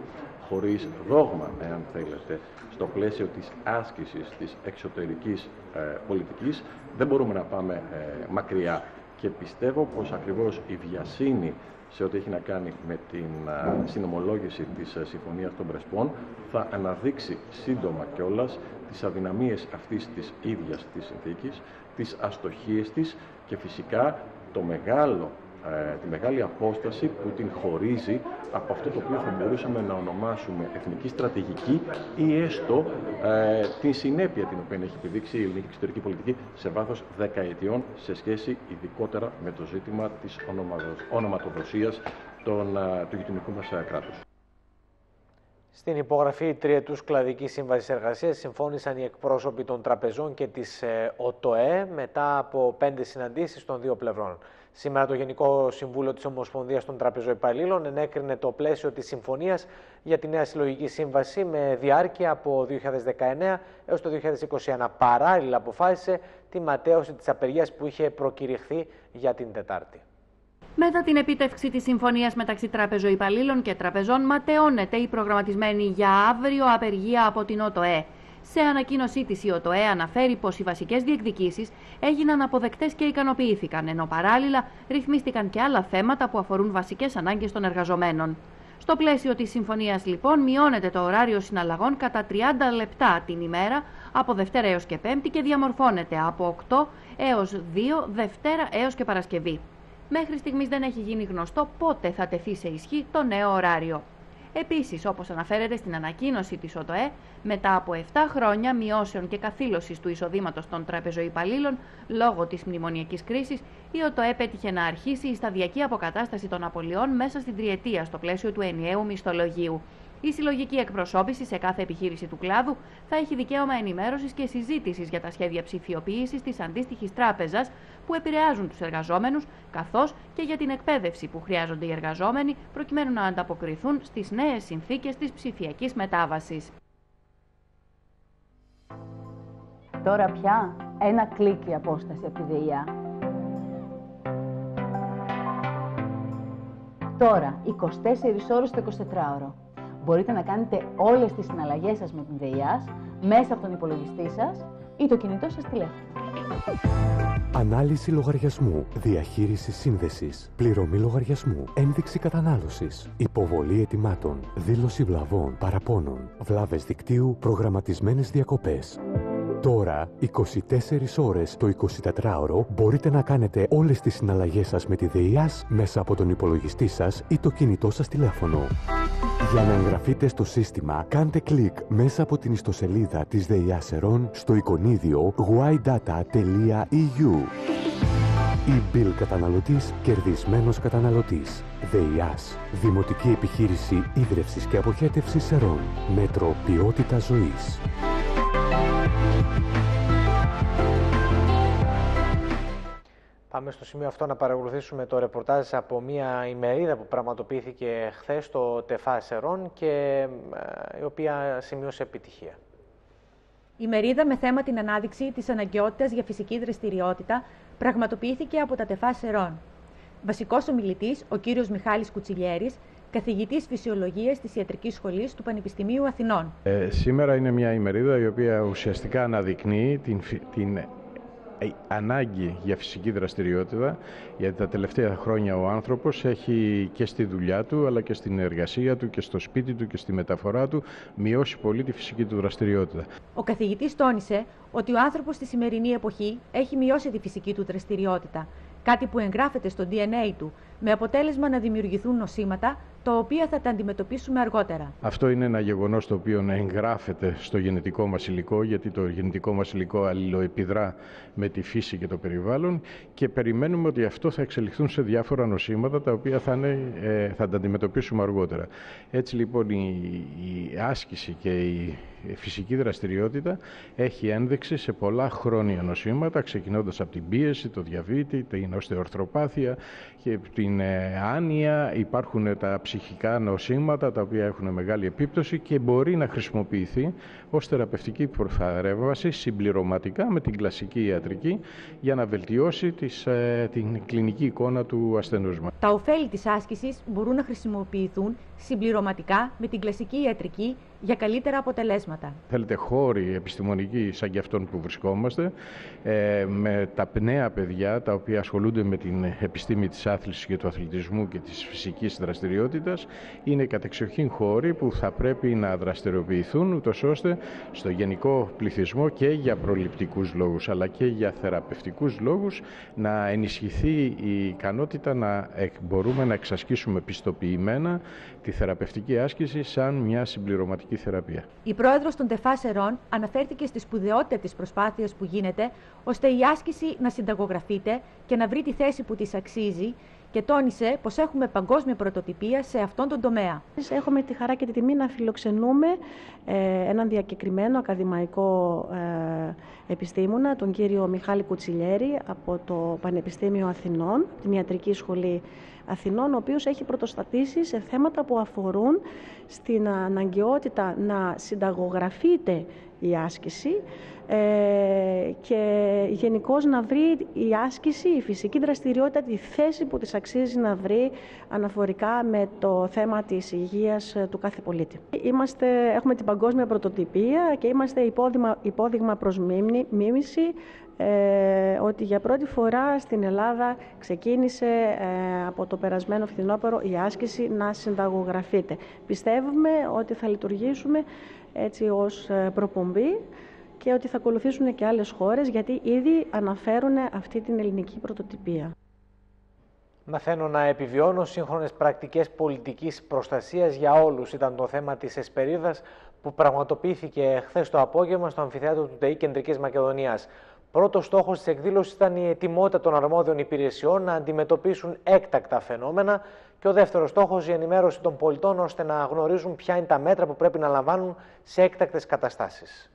χωρίς δόγμα, εάν θέλετε, στο πλαίσιο της άσκησης της εξωτερικής ε, πολιτικής, δεν μπορούμε να πάμε ε, μακριά. Και πιστεύω πως ακριβώς η βιασύνη σε ό,τι έχει να κάνει με την συνομολόγηση της Συμφωνίας των Πρεσπών θα αναδείξει σύντομα κιόλας τις αδυναμίες αυτής της ίδιας της συνθήκης, τις αστοχίες της και φυσικά το μεγάλο, ε, τη μεγάλη απόσταση που την χωρίζει από αυτό το οποίο θα μπορούσαμε να ονομάσουμε εθνική στρατηγική ή έστω ε, την συνέπεια την οποία έχει επιδείξει η ελληνική εξωτερική πολιτική σε βάθος δεκαετιών σε σχέση ειδικότερα με το ζήτημα της ονοματοδοσίας των, ε, του γειτονικού μας ε, κράτους. Στην υπογραφή τριετούς κλαδικής σύμβασης εργασίας συμφώνησαν οι εκπρόσωποι των τραπεζών και της ε, ΟΤΟΕ μετά από πέντε συναντήσεις των δύο πλευρών. Σήμερα το Γενικό Συμβούλιο της Ομοσπονδίας των Τραπεζοϊπαλλήλων ενέκρινε το πλαίσιο της συμφωνίας για τη νέα συλλογική σύμβαση με διάρκεια από 2019 έως το 2021. Παράλληλα αποφάσισε τη ματέωση της απεργίας που είχε προκηρυχθεί για την Τετάρτη. Μετά την επίτευξη της συμφωνίας μεταξύ τραπεζοϊπαλλήλων και τραπεζών, ματαιώνεται η προγραμματισμένη για αύριο απεργία από την ΟΤΟΕ. Σε ανακοίνωσή της, η ΟΤΟΕ αναφέρει πως οι βασικές διεκδικήσεις έγιναν αποδεκτές και ικανοποιήθηκαν, ενώ παράλληλα ρυθμίστηκαν και άλλα θέματα που αφορούν βασικές ανάγκες των εργαζομένων. Στο πλαίσιο της συμφωνίας, λοιπόν, μειώνεται το ωράριο συναλλαγών κατά 30 λεπτά την ημέρα από Δευτέρα έως και Πέμπτη και διαμορφώνεται από 8 έως 2 Δευτέρα έως και Παρασκευή. Μέχρι στιγμής δεν έχει γίνει γνωστό πότε θα τεθεί σε ισχύ το νέο ωράριο. Επίσης, όπως αναφέρεται στην ανακοίνωση της ΟΤΟΕ, μετά από 7 χρόνια μειώσεων και καθήλωσης του εισοδήματος των τραπεζοϊπαλλήλων λόγω της μνημονιακής κρίσης, η ΟΤΟΕ πέτυχε να αρχίσει η σταδιακή αποκατάσταση των απολειών μέσα στην τριετία στο πλαίσιο του ενιαίου μισθολογίου. Η συλλογική εκπροσώπηση σε κάθε επιχείρηση του κλάδου θα έχει δικαίωμα ενημέρωσης και συζήτησης για τα σχέδια ψηφιοποίησης της αντίστοιχης τράπεζας που επηρεάζουν τους εργαζόμενους, καθώς και για την εκπαίδευση που χρειάζονται οι εργαζόμενοι προκειμένου να ανταποκριθούν στις νέες συνθήκες της ψηφιακής μετάβασης. Τώρα πια ένα κλικ η απόσταση από τη ΔΕΙΑ. Τώρα, 24 ώρες το 24ωρο μπορείτε να κάνετε όλες τις συναλλαγές σας με την ΔΕΙΑΣ μέσα από τον υπολογιστή σας ή το κινητό σας τηλέφωνο. Ανάλυση λογαριασμού, διαχείριση σύνδεσης, πληρωμή λογαριασμού, ένδειξη κατανάλωσης, υποβολή ετοιμάτων, δήλωση βλαβών, παραπώνων, βλάβες δικτύου, προγραμματισμένες διακοπές. Τώρα, 24 ώρες το 24ωρο, μπορείτε να κάνετε όλες τις συναλλαγές σας με τη ΔΕΙΑΣ μέσα από τον υπολογιστή σας ή το κινητό σας τηλέφωνο. Για να εγγραφείτε στο σύστημα, κάντε κλικ μέσα από την ιστοσελίδα της ΔΕΙΑΣΕΡΟΝ στο εικονίδιο whydata.eu Η Bill καταναλωτής, κερδισμένος καταναλωτής. ΔΕΙΑΣ, Δημοτική Επιχείρηση Ίδρευσης και Αποχέτευσης Σερών. Μέτρο Ποιότητα Ζωής. Πάμε στο σημείο αυτό να παρακολουθήσουμε το ρεπορτάζ από μια ημερίδα που πραγματοποιήθηκε χθες στο ΤΕΦΑ Σερών και ε, η οποία σημείωσε επιτυχία. Η μερίδα με θέμα την ανάδειξη της αναγκαιότητας για φυσική δραστηριότητα πραγματοποιήθηκε από τα ΤΕΦΑ Σερών. Βασικός ομιλητής, ο κύριος Μιχάλης Κουτσιλιέρης, καθηγητής φυσιολογίας της Ιατρικής Σχολής του Πανεπιστημίου Αθηνών. Ε, σήμερα είναι μια ημερίδα η οποία ουσιαστικά αναδεικνύει την, την ανάγκη για φυσική δραστηριότητα, γιατί τα τελευταία χρόνια ο άνθρωπος έχει και στη δουλειά του, αλλά και στην εργασία του και στο σπίτι του και στη μεταφορά του μειώσει πολύ τη φυσική του δραστηριότητα. Ο καθηγητής τόνισε ότι ο άνθρωπος στη σημερινή εποχή έχει μειώσει τη φυσική του δραστηριότητα, Κάτι που εγγράφεται στο DNA του, με αποτέλεσμα να δημιουργηθούν νοσήματα τα οποία θα τα αντιμετωπίσουμε αργότερα. Αυτό είναι ένα γεγονός το οποίο εγγράφεται στο γενετικό μας υλικό, γιατί το γενετικό μας υλικό αλληλοεπιδρά με τη φύση και το περιβάλλον και περιμένουμε ότι αυτό θα εξελιχθούν σε διάφορα νοσήματα τα οποία θα, είναι, ε, θα τα αντιμετωπίσουμε αργότερα. Έτσι λοιπόν η, η άσκηση και η φυσική δραστηριότητα έχει ένδειξη σε πολλά χρόνια νοσήματα, ξεκινώντας από την πίεση, το διαβήτη, την οστεορθροπάθεια και την ε, άνοια. Υπάρχουν τα ψυχικά νοσήματα τα οποία έχουν μεγάλη επίπτωση και μπορεί να χρησιμοποιηθεί ως θεραπευτική προθαρεύαση συμπληρωματικά με την κλασική ιατρική για να βελτιώσει τις, ε, την κλινική εικόνα του ασθενούς μας. Τα ωφέλη της άσκησης μπορούν να χρησιμοποιηθούν συμπληρωματικά με την κλασική ιατρική για καλύτερα αποτελέσματα. Θέλετε χώροι επιστημονικοί σαν και αυτόν που βρισκόμαστε, ε, με τα νέα παιδιά τα οποία ασχολούνται με την επιστήμη της άθλησης και του αθλητισμού και της φυσικής δραστηριότητας, είναι κατεξοχήν χώροι που θα πρέπει να δραστηριοποιηθούν, ούτως ώστε στο γενικό πληθυσμό και για προληπτικούς λόγους, αλλά και για θεραπευτικούς λόγους, να ενισχυθεί η ικανότητα να μπορούμε να εξασκήσουμε πιστοποιημένα τη θεραπευτική άσκηση σαν μια συμπληρωματική θεραπεία. Η πρόεδρος των ΤΕΦΑΣΕΡΟΝ αναφέρθηκε στη σπουδαιότητα της προσπάθειας που γίνεται ώστε η άσκηση να συνταγογραφείται και να βρει τη θέση που της αξίζει και τόνισε πως έχουμε παγκόσμια πρωτοτυπία σε αυτόν τον τομέα. Έχουμε τη χαρά και τη τιμή να φιλοξενούμε ε, έναν διακεκριμένο ακαδημαϊκό ε, επιστήμονα, τον κύριο Μιχάλη Κουτσιλιέρη από το Πανεπιστήμιο Αθηνών, την Ιατρική Σχολή Αθηνών, ο οποίος έχει πρωτοστατήσει σε θέματα που αφορούν στην αναγκαιότητα να συνταγογραφείται η άσκηση ε, και γενικώς να βρει η άσκηση, η φυσική δραστηριότητα τη θέση που της αξίζει να βρει αναφορικά με το θέμα της υγείας του κάθε πολίτη. Είμαστε, έχουμε την παγκόσμια πρωτοτυπία και είμαστε υπόδειγμα, υπόδειγμα προς μίμηση ε, ότι για πρώτη φορά στην Ελλάδα ξεκίνησε ε, από το περασμένο φθινόπωρο η άσκηση να συνταγογραφείται. Πιστεύουμε ότι θα λειτουργήσουμε έτσι ως ε, προπομπή και ότι θα ακολουθήσουν και άλλες χώρες γιατί ήδη αναφέρουν αυτή την ελληνική πρωτοτυπία. Μαθαίνω να επιβιώνω σύγχρονες πρακτικές πολιτικής προστασίας για όλους ήταν το θέμα της Εσπερίδας που πραγματοποιήθηκε χθες το απόγευμα στο αμφιθέατρο του ΤΕΗ Κεντρικής Μακεδονίας. Πρώτος στόχος της εκδήλωσης ήταν η ετοιμότητα των αρμόδιων υπηρεσιών να αντιμετωπίσουν έκτακτα φαινόμενα και ο δεύτερος στόχος η ενημέρωση των πολιτών ώστε να γνωρίζουν ποια είναι τα μέτρα που πρέπει να λαμβάνουν σε έκτακτες καταστάσεις.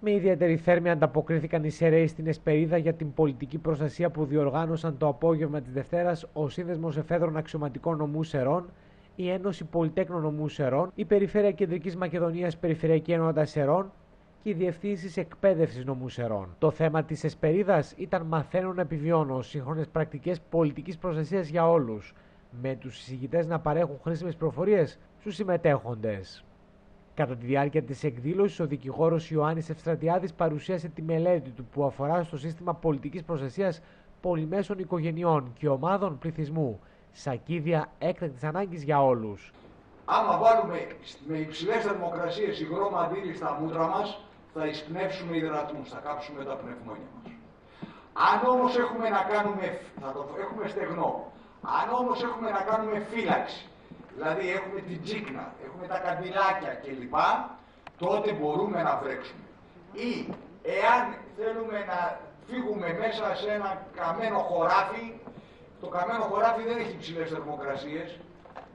Με ιδιαίτερη θέρμη ανταποκρίθηκαν οι ΣΕΡΕΙ στην Εσπερίδα για την πολιτική προστασία που διοργάνωσαν το απόγευμα της Δευτέρας ο Σύνδεσμος Εφέδρων Αξιωματικών Νομού Σερών, η Ένωση Πολυτέκνων Νομού Σερών, η Περιφέρεια Κεντρικής Μακεδονίας Περιφερειακή Ενότητα Σερών και οι διευθύνσει εκπαίδευσης νομού Σερών. Το θέμα της Εσπερίδας ήταν μαθαίνουν να επιβιώνω σύγχρονες πρακτικές πολιτικής προστασίας για όλους, με τους συζητητές να παρέχουν χρήσιμες προφορίες στους συμμετέχοντες. Κατά τη διάρκεια της εκδήλωσης, ο δικηγόρος Ιωάννης Ευστρατιάδης παρουσίασε τη μελέτη του που αφορά στο σύστημα πολιτικής προστασίας πολυμέσων οικογενειών και ομάδων πληθυσμού. Σακίδια έκτακτης ανάγκης για όλους. Άμα βάλουμε με υψηλές θερμοκρασίες υγρό μαντήλι στα μούτρα μας, θα εισπνεύσουμε υδρατμούς, θα κάψουμε τα πνευμόνια μας. Αν όμως έχουμε να κάνουμε, θα το έχουμε στεγνό, αν όμως έχουμε να κάνουμε φύλαξη, δηλαδή έχουμε την τσίκνα, έχουμε τα καντιλάκια κλπ, τότε μπορούμε να βρέξουμε. Ή εάν θέλουμε να φύγουμε μέσα σε ένα καμένο χωράφι, το καμένο χωράφι δεν έχει ψηλές θερμοκρασίες,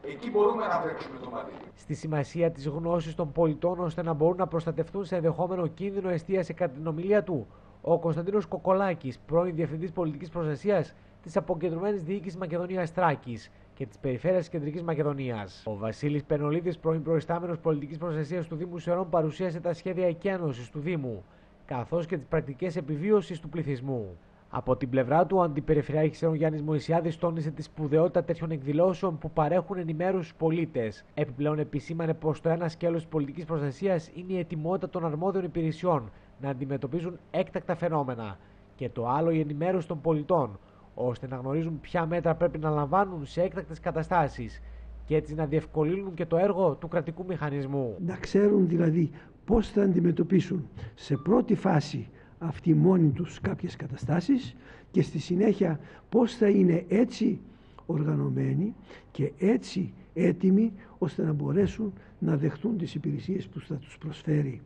Εκεί μπορούμε να βρέξουμε το μαντήλι. Στη σημασία της γνώσης των πολιτών ώστε να μπορούν να προστατευτούν σε ενδεχόμενο κίνδυνο εστίασε κατά την ομιλία του ο Κωνσταντίνος Κοκολάκης, πρώην Διευθυντής Πολιτικής Προστασίας της Αποκεντρωμένης Διοίκησης Μακεδονίας Τράκη και της Περιφέρειας Κεντρικής Μακεδονίας. Ο Βασίλης Πενολίδης, πρώην Προϊστάμενος Πολιτικής Προστασίας του Δήμου Σερών, παρουσίασε τα σχέδια εκένωσης του Δήμου, καθώς και τις πρακτικές επιβίωσης του πληθυσμού. Από την πλευρά του, ο Αντιπεριφερειάρχης ο Γιάννης Μωησιάδη τόνισε τη σπουδαιότητα τέτοιων εκδηλώσεων που παρέχουν ενημέρωση στου πολίτες. Επιπλέον, επισήμανε πως το ένα σκέλος της πολιτικής προστασίας είναι η ετοιμότητα των αρμόδιων υπηρεσιών να αντιμετωπίζουν έκτακτα φαινόμενα. Και το άλλο η ενημέρωση των πολιτών, ώστε να γνωρίζουν ποια μέτρα πρέπει να λαμβάνουν σε έκτακτες καταστάσεις και έτσι να διευκολύνουν και το έργο του κρατικού μηχανισμού. Να ξέρουν δηλαδή πώς θα αντιμετωπίσουν σε πρώτη φάση αυτοί μόνοι τους κάποιες καταστάσεις και στη συνέχεια πώς θα είναι έτσι οργανωμένοι και έτσι έτοιμοι ώστε να μπορέσουν να δεχτούν τις υπηρεσίες που θα τους προσφέρει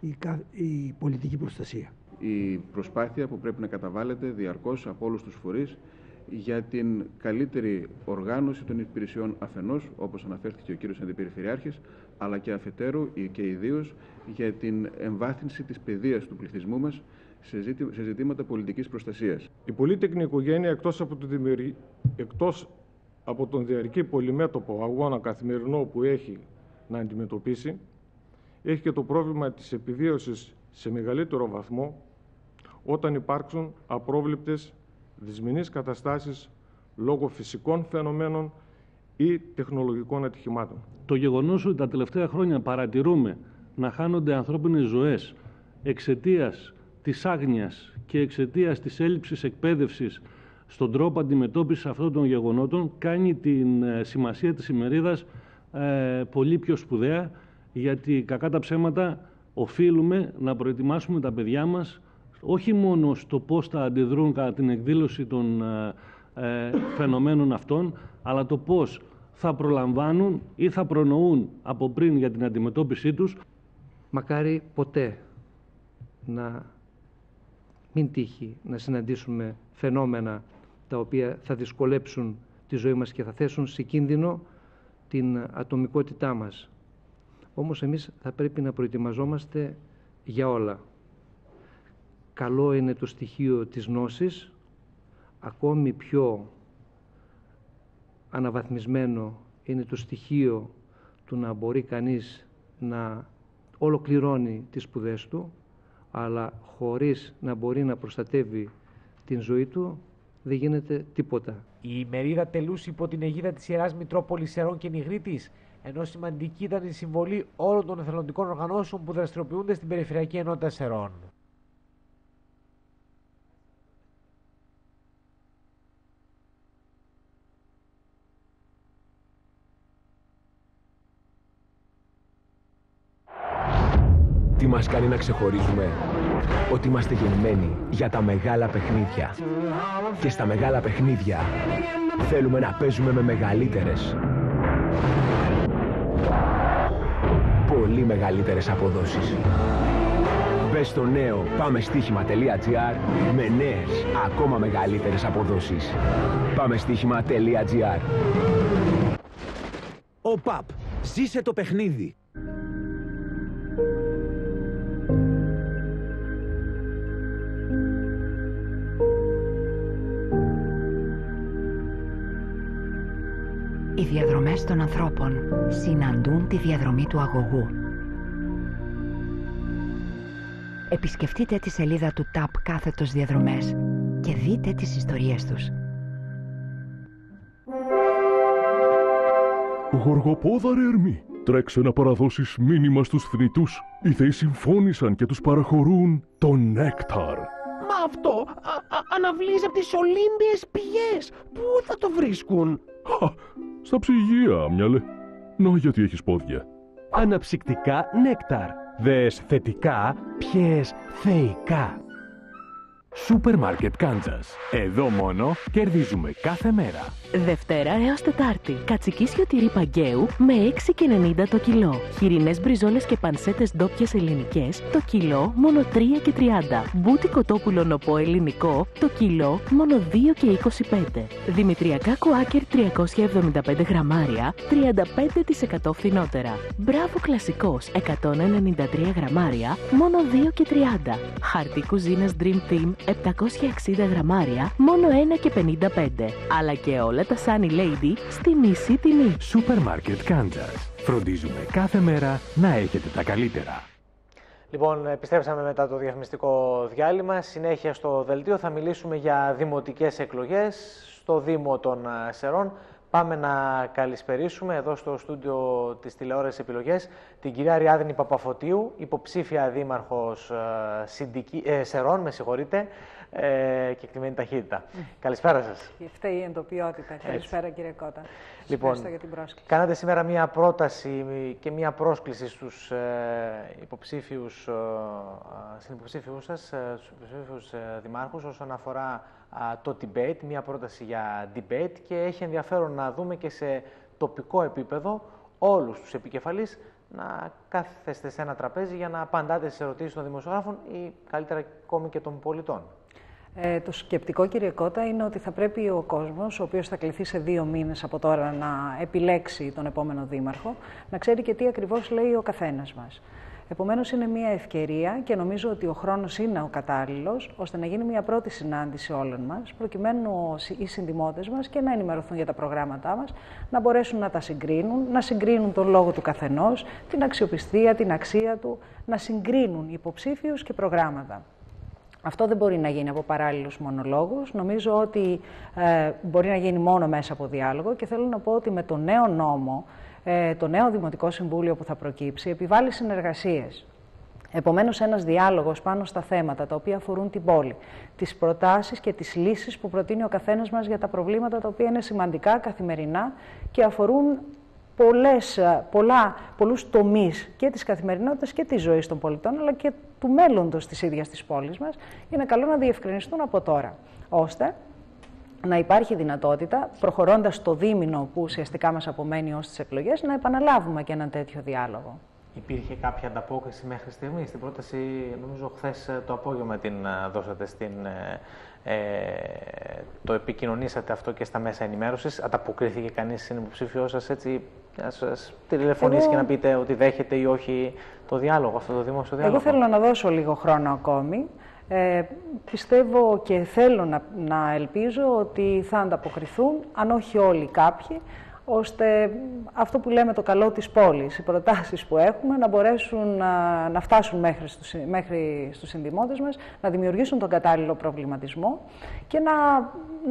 η, η πολιτική προστασία. Η προσπάθεια που πρέπει να καταβάλλεται διαρκώς από όλους τους φορείς για την καλύτερη οργάνωση των υπηρεσιών αφενός, όπως αναφέρθηκε ο κύριος Αντιπεριφερειάρχης, αλλά και αφετέρου και ιδίως για την εμβάθυνση της παιδείας του πληθυσμού μας σε ζητήματα πολιτικής προστασίας. Η πολύτεκνη οικογένεια εκτός από, το δημιουργή, εκτός από τον διαρκή πολυμέτωπο αγώνα καθημερινό που έχει να αντιμετωπίσει, έχει και το πρόβλημα της επιβίωσης σε μεγαλύτερο βαθμό όταν υπάρξουν απρόβλεπτες δυσμενείς καταστάσεις λόγω φυσικών φαινομένων ή τεχνολογικών ατυχημάτων. Το γεγονός ότι τα τελευταία χρόνια παρατηρούμε να χάνονται ανθρώπινες ζωές εξαιτίας της άγνοιας και εξαιτίας της έλλειψης εκπαίδευσης στον τρόπο αντιμετώπισης αυτών των γεγονότων κάνει την ε, σημασία της ημερίδας ε, πολύ πιο σπουδαία γιατί κακά τα ψέματα οφείλουμε να προετοιμάσουμε τα παιδιά μας όχι μόνο στο πώς θα αντιδρούν κατά την εκδήλωση των ε, ε, φαινομένων αυτών, αλλά το πώς θα προλαμβάνουν ή θα προνοούν από πριν για την αντιμετώπιση τους. Μακάρι ποτέ να μην τύχει να συναντήσουμε φαινόμενα τα οποία θα δυσκολέψουν τη ζωή μας και θα θέσουν σε κίνδυνο την ατομικότητά μας. Όμως εμείς θα πρέπει να προετοιμαζόμαστε για όλα καλό είναι το στοιχείο της γνώσης, ακόμη πιο αναβαθμισμένο είναι το στοιχείο του να μπορεί κανείς να ολοκληρώνει τις σπουδές του, αλλά χωρίς να μπορεί να προστατεύει την ζωή του, δεν γίνεται τίποτα. Η ημερίδα τελούσε υπό την αιγίδα της Ιεράς Μητρόπολης Σερών και Νιγρήτης, ενώ σημαντική ήταν η συμβολή όλων των εθελοντικών οργανώσεων που δραστηριοποιούνται στην Περιφερειακή Ενότητα Σερών. Τι μας κάνει να ξεχωρίζουμε ότι είμαστε γεννημένοι για τα μεγάλα παιχνίδια. Και στα μεγάλα παιχνίδια θέλουμε να παίζουμε με μεγαλύτερες. Πολύ μεγαλύτερες αποδόσεις. Μπες στο νέο πάμε στοίχημα.gr με νέες, ακόμα μεγαλύτερες αποδόσεις. Πάμε στοίχημα.gr Ο ΠΑΠ. Ζήσε το παιχνίδι. Οι διαδρομές των ανθρώπων συναντούν τη διαδρομή του αγωγού. Επισκεφτείτε τη σελίδα του TAP κάθετος διαδρομές και δείτε τις ιστορίες τους. Γοργοπόδαρε Ερμή, τρέξε να παραδώσεις μήνυμα στους θνητούς. Οι θεοί συμφώνησαν και τους παραχωρούν το νέκταρ. Μα αυτό α, αναβλύζει από τις Ολύμπιες πηγές. Πού θα το βρίσκουν; Στα ψυγεία, μυαλέ. Να γιατί έχεις πόδια. Αναψυκτικά νέκταρ. Δες θετικά, πιες θεϊκά. Σούπερ Μάρκετ Κάντζας. Εδώ μόνο κερδίζουμε κάθε μέρα. Δευτέρα έως Τετάρτη. Κατσικίσιο τυρί παγκαίου με 6,90 το κιλό. Χοιρινές μπριζόλες και πανσέτες ντόπιες ελληνικές το κιλό μόνο 3 και 30. Μπούτι κοτόπουλο νοπό ελληνικό το κιλό μόνο 2 και 25. Δημητριακά κουάκερ 375 γραμμάρια 35% φθηνότερα. Μπράβο κλασικός 193 γραμμάρια μόνο 2 και 30. Χαρτί κουζίνας Dream Team 760 γραμμάρια μόνο 1 και 55. Αλλά και όλα τα Sunny Lady στη μισή τιμή. Σούπερ Μάρκετ Κάντζας. Φροντίζουμε κάθε μέρα να έχετε τα καλύτερα. Λοιπόν, επιστρέψαμε μετά το διαφημιστικό διάλειμμα. Συνέχεια στο δελτίο θα μιλήσουμε για δημοτικές εκλογές στο Δήμο των Σερών. Πάμε να καλησπερίσουμε εδώ στο στούντιο της τηλεόρασης επιλογές την κυρία Ριάδνη Παπαφωτίου, υποψήφια δήμαρχος ε, Σερών, με συγχωρείτε, ε, και εκτιμένη ταχύτητα. Καλησπέρα σας. Φταίει η εντοπιότητα. Καλησπέρα κύριε Κώτα. Λοιπόν, για την πρόσκληση. κάνατε σήμερα μία πρόταση και μία πρόσκληση στους ε, υποψήφιους, ε, υποψήφιους σας, ε, στους υποψήφιους ε, δημάρχους όσον αφορά το debate, μία πρόταση για debate και έχει ενδιαφέρον να δούμε και σε τοπικό επίπεδο όλους τους επικεφαλείς να κάθεστε σε ένα τραπέζι για να απαντάτε στις ερωτήσεις των δημοσιογράφων ή καλύτερα ακόμη και των πολιτών. Ε, το σκεπτικό, κύριε Κώτα, είναι ότι θα πρέπει ο κόσμος, ο οποίος θα κληθεί σε δύο μήνες από τώρα να επιλέξει τον επόμενο δήμαρχο, να ξέρει και τι ακριβώς λέει ο καθένας μας. Επομένως είναι μια ευκαιρία και νομίζω ότι ο χρόνος είναι ο κατάλληλος ώστε να γίνει μια πρώτη συνάντηση όλων μας προκειμένου οι συνδημότες μας και να ενημερωθούν για τα προγράμματά μας, να μπορέσουν να τα συγκρίνουν, να συγκρίνουν τον λόγο του καθενός, την αξιοπιστία, την αξία του, να συγκρίνουν υποψήφιους και προγράμματα. Αυτό δεν μπορεί να γίνει από παράλληλους μονολόγους. Νομίζω ότι ε, μπορεί να γίνει μόνο μέσα από διάλογο και θέλω να πω ότι με το νέο νόμο ε, το νέο Δημοτικό Συμβούλιο που θα προκύψει επιβάλλει συνεργασίες. Επομένως, ένας διάλογος πάνω στα θέματα τα οποία αφορούν την πόλη, τις προτάσεις και τις λύσεις που προτείνει ο καθένας μας για τα προβλήματα τα οποία είναι σημαντικά καθημερινά και αφορούν πολλές, πολλά, πολλούς τομείς και της καθημερινότητας και της ζωής των πολιτών, αλλά και του μέλλοντος της ίδιας της πόλης μας, είναι καλό να διευκρινιστούν από τώρα, ώστε να υπάρχει δυνατότητα, προχωρώντας το δίμηνο που ουσιαστικά μας απομένει ως τις εκλογές, να επαναλάβουμε και έναν τέτοιο διάλογο. Υπήρχε κάποια ανταπόκριση μέχρι στιγμής; Στην πρόταση, νομίζω χθες το απόγευμα την δώσατε στην... Ε, το επικοινωνήσατε αυτό και στα μέσα ενημέρωσης. Ανταποκρίθηκε κανείς στην υποψήφιό σας έτσι, να σας τηλεφωνήσει και να πείτε ότι δέχεται ή όχι το διάλογο, αυτό το δημόσιο διάλογο; Εγώ θέλω να δώσω λίγο χρόνο ακόμη. Ε, πιστεύω και θέλω να, να ελπίζω ότι θα ανταποκριθούν, αν όχι όλοι κάποιοι, ώστε αυτό που λέμε το καλό της πόλης, οι προτάσεις που έχουμε να μπορέσουν να, να φτάσουν μέχρι στους, μέχρι στους συνδημότες μας, να δημιουργήσουν τον κατάλληλο προβληματισμό και να,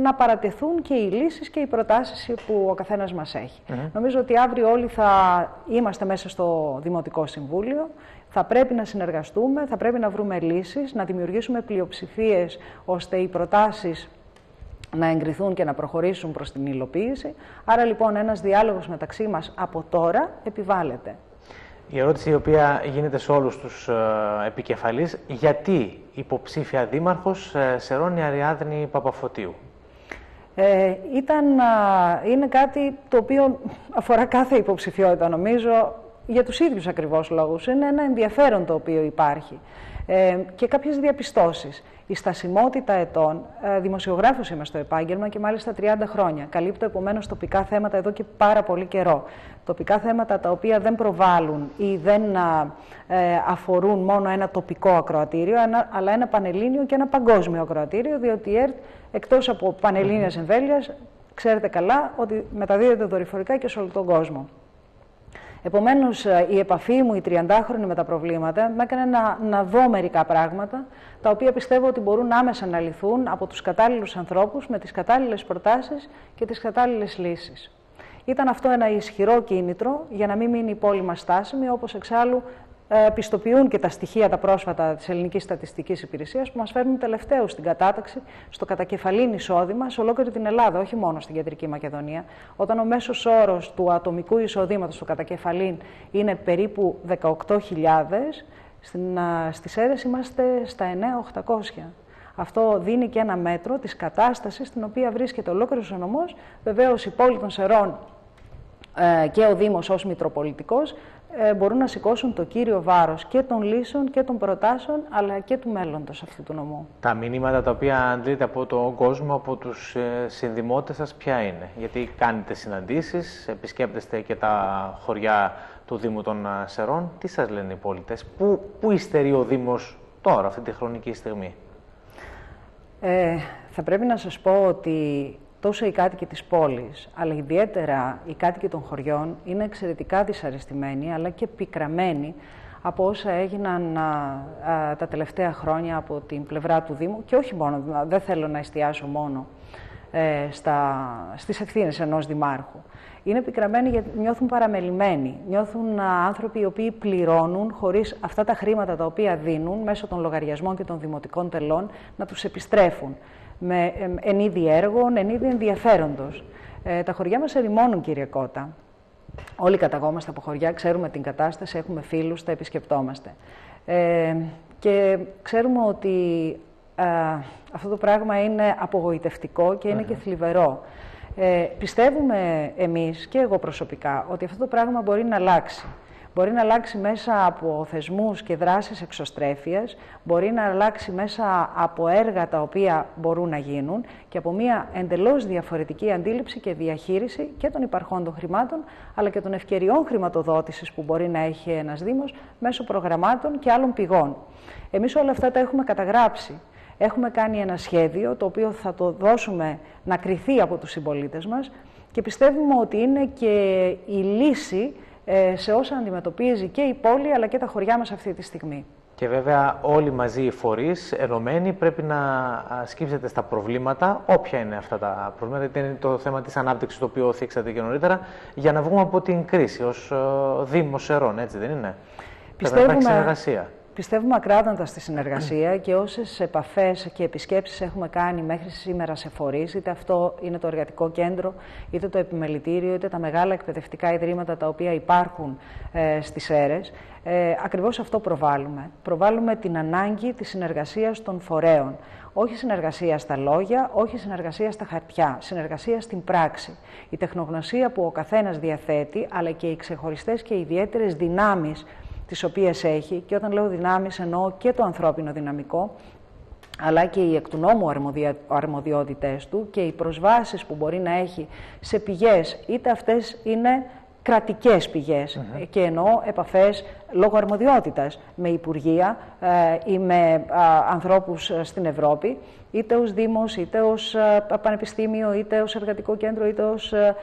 να παρατεθούν και οι λύσεις και οι προτάσεις που ο καθένας μας έχει. Νομίζω ότι αύριο όλοι θα είμαστε μέσα στο Δημοτικό Συμβούλιο, θα πρέπει να συνεργαστούμε, θα πρέπει να βρούμε λύσεις, να δημιουργήσουμε πλειοψηφίες ώστε οι προτάσεις να εγκριθούν και να προχωρήσουν προς την υλοποίηση. Άρα λοιπόν ένας διάλογος μεταξύ μας από τώρα επιβάλλεται. Η ερώτηση η οποία γίνεται σε όλους τους ε, επικεφαλείς, γιατί υποψήφια δήμαρχος ε, Σερώνη Αριάδνη Παπαφωτίου; Ε, ήταν, είναι κάτι το οποίο αφορά κάθε υποψηφιότητα νομίζω για τους ίδιους ακριβώς λόγους. Είναι ένα ενδιαφέρον το οποίο υπάρχει ε, και κάποιες διαπιστώσεις. Η στασιμότητα ετών, ε, δημοσιογράφος είμαι στο επάγγελμα και μάλιστα 30 χρόνια. Καλύπτω επομένως τοπικά θέματα εδώ και πάρα πολύ καιρό. Τοπικά θέματα τα οποία δεν προβάλλουν ή δεν ε, αφορούν μόνο ένα τοπικό ακροατήριο, αλλά ένα πανελλήνιο και ένα παγκόσμιο ακροατήριο, διότι η ΕΡΤ εκτός από πανελλήνιας εμβέλειας, ξέρετε καλά ότι μεταδίδεται δορυφορικά και σε όλο τον κόσμο. Επομένως, ε, η επαφή μου, η 30χρονη με τα προβλήματα, με έκανε να, να δω μερικά πράγματα, τα οποία πιστεύω ότι μπορούν άμεσα να λυθούν από τους κατάλληλους ανθρώπους, με τις κατάλληλες προτάσεις και τις κατάλληλες λύσεις. Ήταν αυτό ένα ισχυρό κίνητρο για να μην μείνει η πόλη μας στάσιμη, όπως εξάλλου ε, πιστοποιούν και τα στοιχεία τα πρόσφατα της Ελληνικής Στατιστικής Υπηρεσίας που μας φέρνουν τελευταίους στην κατάταξη στο κατακεφαλήν εισόδημα σε ολόκληρη την Ελλάδα, όχι μόνο στην Κεντρική Μακεδονία. Όταν ο μέσος όρος του ατομικού εισοδήματος στο κατακεφαλήν είναι περίπου 18.000, στις αίρες είμαστε στα 9.800. Αυτό δίνει και ένα μέτρο της κατάστασης στην οποία βρίσκεται ολόκληρος ο νομός. Βεβαίως η πόλη των Σερών ε, και ο Δήμος ως Μητροπολιτικός ε, μπορούν να σηκώσουν το κύριο βάρος και των λύσεων και των προτάσεων, αλλά και του μέλλοντος αυτού του νομού. Τα μηνύματα τα οποία αντλείτε από τον κόσμο, από τους ε, συνδημότες σας, ποια είναι; Γιατί κάνετε συναντήσεις, επισκέπτεστε και τα χωριά του Δήμου των ε, Σερών. Τι σας λένε οι πολίτες, πού, πού υστερεί ο Δήμος τώρα, αυτή τη χρονική στιγμή; Ε, θα πρέπει να σας πω ότι τόσο οι κάτοικοι της πόλης, αλλά ιδιαίτερα οι κάτοικοι των χωριών, είναι εξαιρετικά δυσαρεστημένοι, αλλά και πικραμένοι από όσα έγιναν τα τελευταία χρόνια από την πλευρά του Δήμου και όχι μόνο, δεν θέλω να εστιάσω μόνο ε, στα, στις ευθύνες ενός δημάρχου. Είναι επικραμμένοι γιατί νιώθουν παραμελημένοι. Νιώθουν άνθρωποι οι οποίοι πληρώνουν χωρίς αυτά τα χρήματα τα οποία δίνουν μέσω των λογαριασμών και των δημοτικών τελών να τους επιστρέφουν με ε, εν είδη έργων, εν είδη ενδιαφέροντος. Ε, τα χωριά μας ερημώνουν, κύριε Κώτα. Όλοι καταγόμαστε από χωριά, ξέρουμε την κατάσταση, έχουμε φίλους, τα επισκεπτόμαστε. Ε, και ξέρουμε ότι ε, αυτό το πράγμα είναι απογοητευτικό και είναι και θλιβερό. Ε, πιστεύουμε εμείς και εγώ προσωπικά ότι αυτό το πράγμα μπορεί να αλλάξει. Μπορεί να αλλάξει μέσα από θεσμούς και δράσεις εξωστρέφειας, μπορεί να αλλάξει μέσα από έργα τα οποία μπορούν να γίνουν και από μια εντελώς διαφορετική αντίληψη και διαχείριση και των υπαρχόντων χρημάτων, αλλά και των ευκαιριών χρηματοδότησης που μπορεί να έχει ένας Δήμος μέσω προγραμμάτων και άλλων πηγών. Εμείς όλα αυτά τα έχουμε καταγράψει. Έχουμε κάνει ένα σχέδιο το οποίο θα το δώσουμε να κριθεί από τους συμπολίτες μας και πιστεύουμε ότι είναι και η λύση ε, σε όσα αντιμετωπίζει και η πόλη αλλά και τα χωριά μας αυτή τη στιγμή. Και βέβαια όλοι μαζί οι φορείς ενωμένοι πρέπει να σκύψετε στα προβλήματα, όποια είναι αυτά τα προβλήματα, είτε είναι το θέμα της ανάπτυξης το οποίο θίξατε και νωρίτερα, για να βγούμε από την κρίση ως ε, Δήμος Ερών, έτσι δεν είναι; Πιστεύουμε, πρέπει να συνεργασία. Πιστεύουμε ακράδαντα στη συνεργασία και όσες επαφές και επισκέψεις έχουμε κάνει μέχρι σήμερα σε φορείς, είτε αυτό είναι το εργατικό κέντρο, είτε το επιμελητήριο, είτε τα μεγάλα εκπαιδευτικά ιδρύματα τα οποία υπάρχουν ε, στις αίρες, ε, ακριβώς αυτό προβάλλουμε. Προβάλλουμε την ανάγκη της συνεργασίας των φορέων. Όχι συνεργασία στα λόγια, όχι συνεργασία στα χαρτιά, συνεργασία στην πράξη. Η τεχνογνωσία που ο καθένας διαθέτει, αλλά και οι ξεχωριστές και ιδιαίτερες δυνάμεις τις οποίες έχει και όταν λέω δυνάμεις εννοώ και το ανθρώπινο δυναμικό αλλά και οι εκ του νόμου αρμοδιότητες του και οι προσβάσεις που μπορεί να έχει σε πηγές, είτε αυτές είναι κρατικές πηγές και εννοώ επαφές λόγω αρμοδιότητας με υπουργεία ε, ή με ανθρώπους ε, στην Ευρώπη, είτε ως Δήμος, είτε ως Πανεπιστήμιο, είτε ως Εργατικό Κέντρο, είτε ως ε,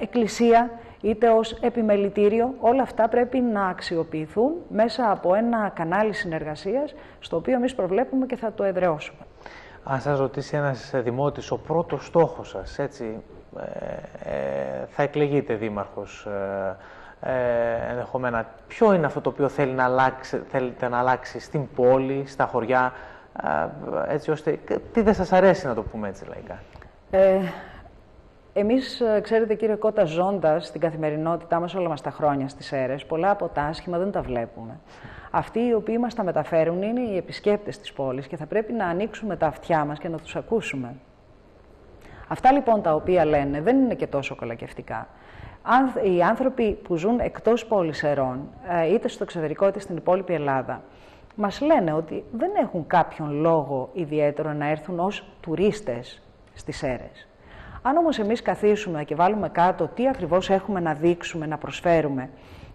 Εκκλησία είτε ως επιμελητήριο, όλα αυτά πρέπει να αξιοποιηθούν μέσα από ένα κανάλι συνεργασίας, στο οποίο εμείς προβλέπουμε και θα το εδραιώσουμε. Αν σας ρωτήσει ένας δημότης, ο πρώτος στόχος σας, έτσι, ε, ε, θα εκλεγείτε δήμαρχος ε, ε, ενδεχομένα. Ποιο είναι αυτό το οποίο θέλει να αλλάξει, θέλετε να αλλάξει στην πόλη, στα χωριά, ε, έτσι ώστε, τι δεν σας αρέσει να το πούμε έτσι λαϊκά; Ε, εμείς, ε, ξέρετε κύριε Κώτα, ζώντας την καθημερινότητά μας όλα μας τα χρόνια στις αίρες, πολλά από τα άσχημα δεν τα βλέπουμε. Αυτοί οι οποίοι μας τα μεταφέρουν είναι οι επισκέπτες της πόλης και θα πρέπει να ανοίξουμε τα αυτιά μας και να τους ακούσουμε. Αυτά λοιπόν τα οποία λένε δεν είναι και τόσο κολακευτικά. Οι άνθρωποι που ζουν εκτός πόλης Ερών, ε, είτε στο εξωτερικό είτε στην υπόλοιπη Ελλάδα, μας λένε ότι δεν έχουν κάποιον λόγο ιδιαίτερο να έρθουν ως τουρίστες στις αίρες. Αν όμως εμείς καθίσουμε και βάλουμε κάτω τι ακριβώς έχουμε να δείξουμε, να προσφέρουμε,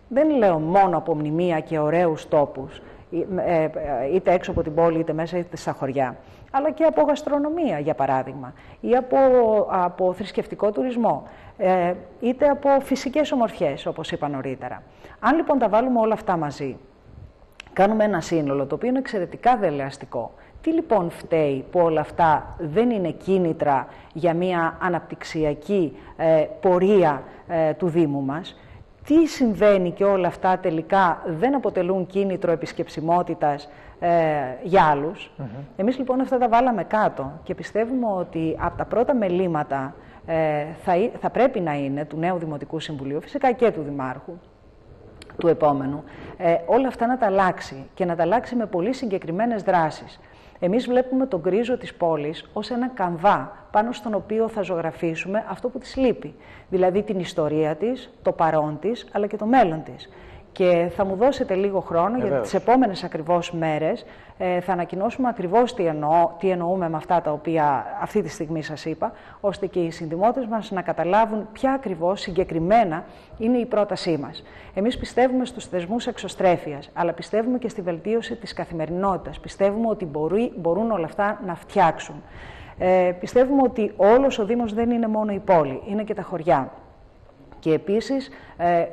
δεν λέω μόνο από μνημεία και ωραίους τόπους, ε, ε, είτε έξω από την πόλη είτε μέσα είτε στα χωριά, αλλά και από γαστρονομία για παράδειγμα ή από, από θρησκευτικό τουρισμό, ε, είτε από φυσικές ομορφιές όπως είπα νωρίτερα. Αν λοιπόν τα βάλουμε όλα αυτά μαζί, κάνουμε ένα σύνολο το οποίο είναι εξαιρετικά δελεαστικό τι λοιπόν φταίει που όλα αυτά δεν είναι κίνητρα για μια αναπτυξιακή ε, πορεία ε, του Δήμου μας; Τι συμβαίνει και όλα αυτά τελικά δεν αποτελούν κίνητρο επισκεψιμότητας ε, για άλλους. Εμείς λοιπόν αυτά τα βάλαμε κάτω και πιστεύουμε ότι από τα πρώτα μελήματα θα, θα πρέπει να είναι του νέου Δημοτικού Συμβουλίου, φυσικά και του Δημάρχου, του επόμενου, όλα αυτά να τα αλλάξει και να τα αλλάξει με πολύ συγκεκριμένες δράσεις. Εμείς βλέπουμε τον γκρίζο της πόλης ως ένα καμβά πάνω στον οποίο θα ζωγραφίσουμε αυτό που της λείπει. Δηλαδή την ιστορία της, το παρόν της, αλλά και το μέλλον της και θα μου δώσετε λίγο χρόνο γιατί τις επόμενες ακριβώς μέρες ε, θα ανακοινώσουμε ακριβώς τι, εννοώ, τι εννοούμε με αυτά τα οποία αυτή τη στιγμή σας είπα, ώστε και οι συνδημότες μας να καταλάβουν ποια ακριβώς συγκεκριμένα είναι η πρότασή μας. Εμείς πιστεύουμε στους θεσμούς εξωστρέφειας, αλλά πιστεύουμε και στη βελτίωση της καθημερινότητας. Πιστεύουμε ότι μπορεί, μπορούν όλα αυτά να φτιάξουν. Ε, πιστεύουμε ότι όλος ο Δήμος δεν είναι μόνο η πόλη, είναι και τα χωριά. Και επίσης ε,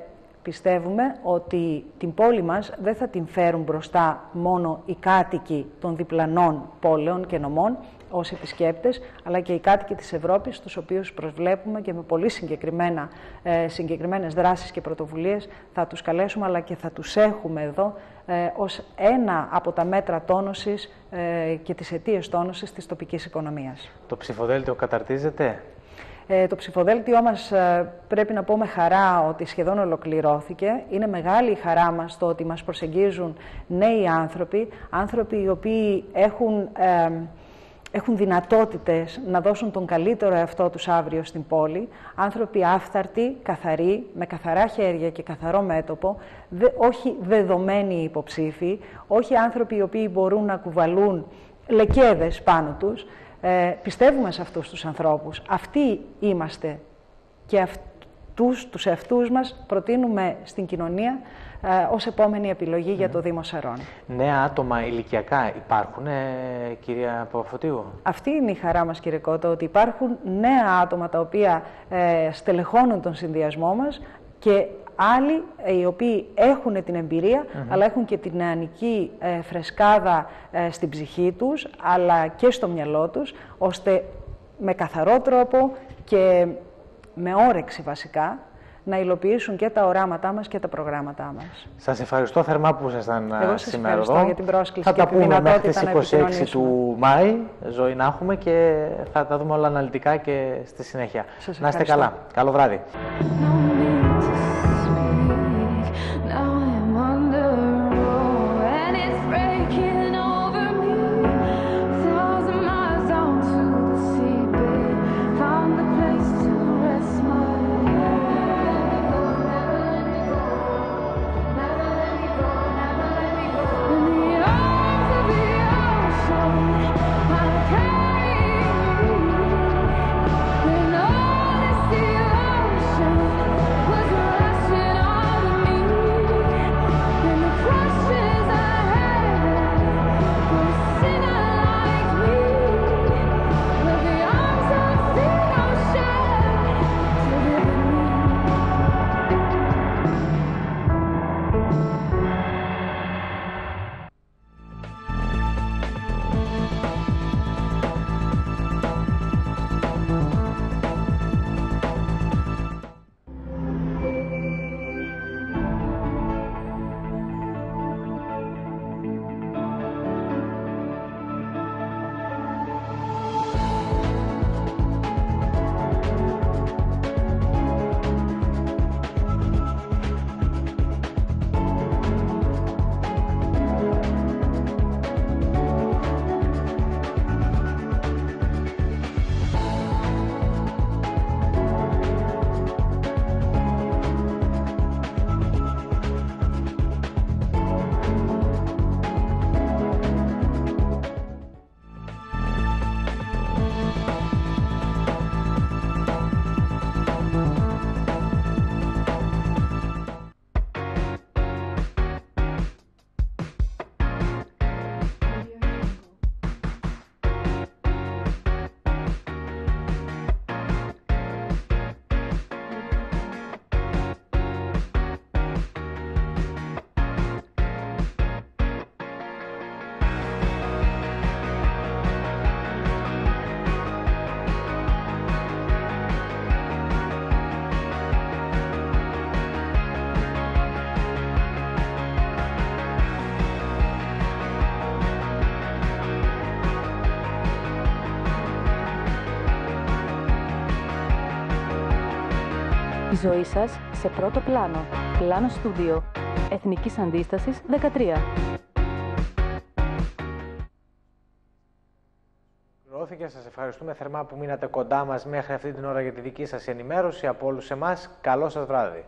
Πιστεύουμε ότι την πόλη μας δεν θα την φέρουν μπροστά μόνο οι κάτοικοι των διπλανών πόλεων και νομών, ως επισκέπτες, αλλά και οι κάτοικοι της Ευρώπης, τους οποίους προσβλέπουμε και με πολύ συγκεκριμένα, ε, συγκεκριμένες δράσεις και πρωτοβουλίες θα τους καλέσουμε, αλλά και θα τους έχουμε εδώ ε, ως ένα από τα μέτρα τόνωσης ε, και τις αιτίες τόνωσης της τοπικής οικονομίας. Το ψηφοδέλτιο καταρτίζεται; Ε, το ψηφοδέλτιό μας ε, πρέπει να πω με χαρά ότι σχεδόν ολοκληρώθηκε. Είναι μεγάλη η χαρά μας το ότι μας προσεγγίζουν νέοι άνθρωποι, άνθρωποι οι οποίοι έχουν, ε, έχουν δυνατότητες να δώσουν τον καλύτερο εαυτό τους αύριο στην πόλη, άνθρωποι άφθαρτοι, καθαροί, με καθαρά χέρια και καθαρό μέτωπο, δε, όχι δεδομένοι υποψήφοι, όχι άνθρωποι οι οποίοι μπορούν να κουβαλούν λεκέδες πάνω τους, ε, πιστεύουμε σε αυτούς τους ανθρώπους. Αυτοί είμαστε και αυτούς, τους εαυτούς μας προτείνουμε στην κοινωνία ε, ως επόμενη επιλογή για το Δήμο Σαρών. Νέα άτομα ηλικιακά υπάρχουν, ε, κυρία Παπαφωτίου; Αυτή είναι η χαρά μας, κύριε Κώτο, ότι υπάρχουν νέα άτομα τα οποία ε, στελεχώνουν τον συνδυασμό μας και άλλοι ε, οι οποίοι έχουν την εμπειρία, αλλά έχουν και την νεανική ε, φρεσκάδα ε, στην ψυχή τους, αλλά και στο μυαλό τους, ώστε με καθαρό τρόπο και με όρεξη βασικά, να υλοποιήσουν και τα οράματά μας και τα προγράμματά μας. Σας ευχαριστώ θερμά που ήσασταν Εγώ σας σήμερα ευχαριστώ εδώ. για την πρόσκληση θα και τα τη πούμε μέχρι δυνατότητα τις να 26 επικοινωνήσουμε. του Μάη, ζωή να έχουμε και θα τα δούμε όλα αναλυτικά και στη συνέχεια. Σας να είστε ευχαριστώ. καλά. Καλό βράδυ. Η ζωή σας σε πρώτο πλάνο. Πλάνο στούντιο. Εθνικής Αντίστασης 13. Ολοκληρώθηκε. Σας ευχαριστούμε θερμά που μείνατε κοντά μας μέχρι αυτή την ώρα για τη δική σας ενημέρωση. Από όλους εμάς, καλό σας βράδυ.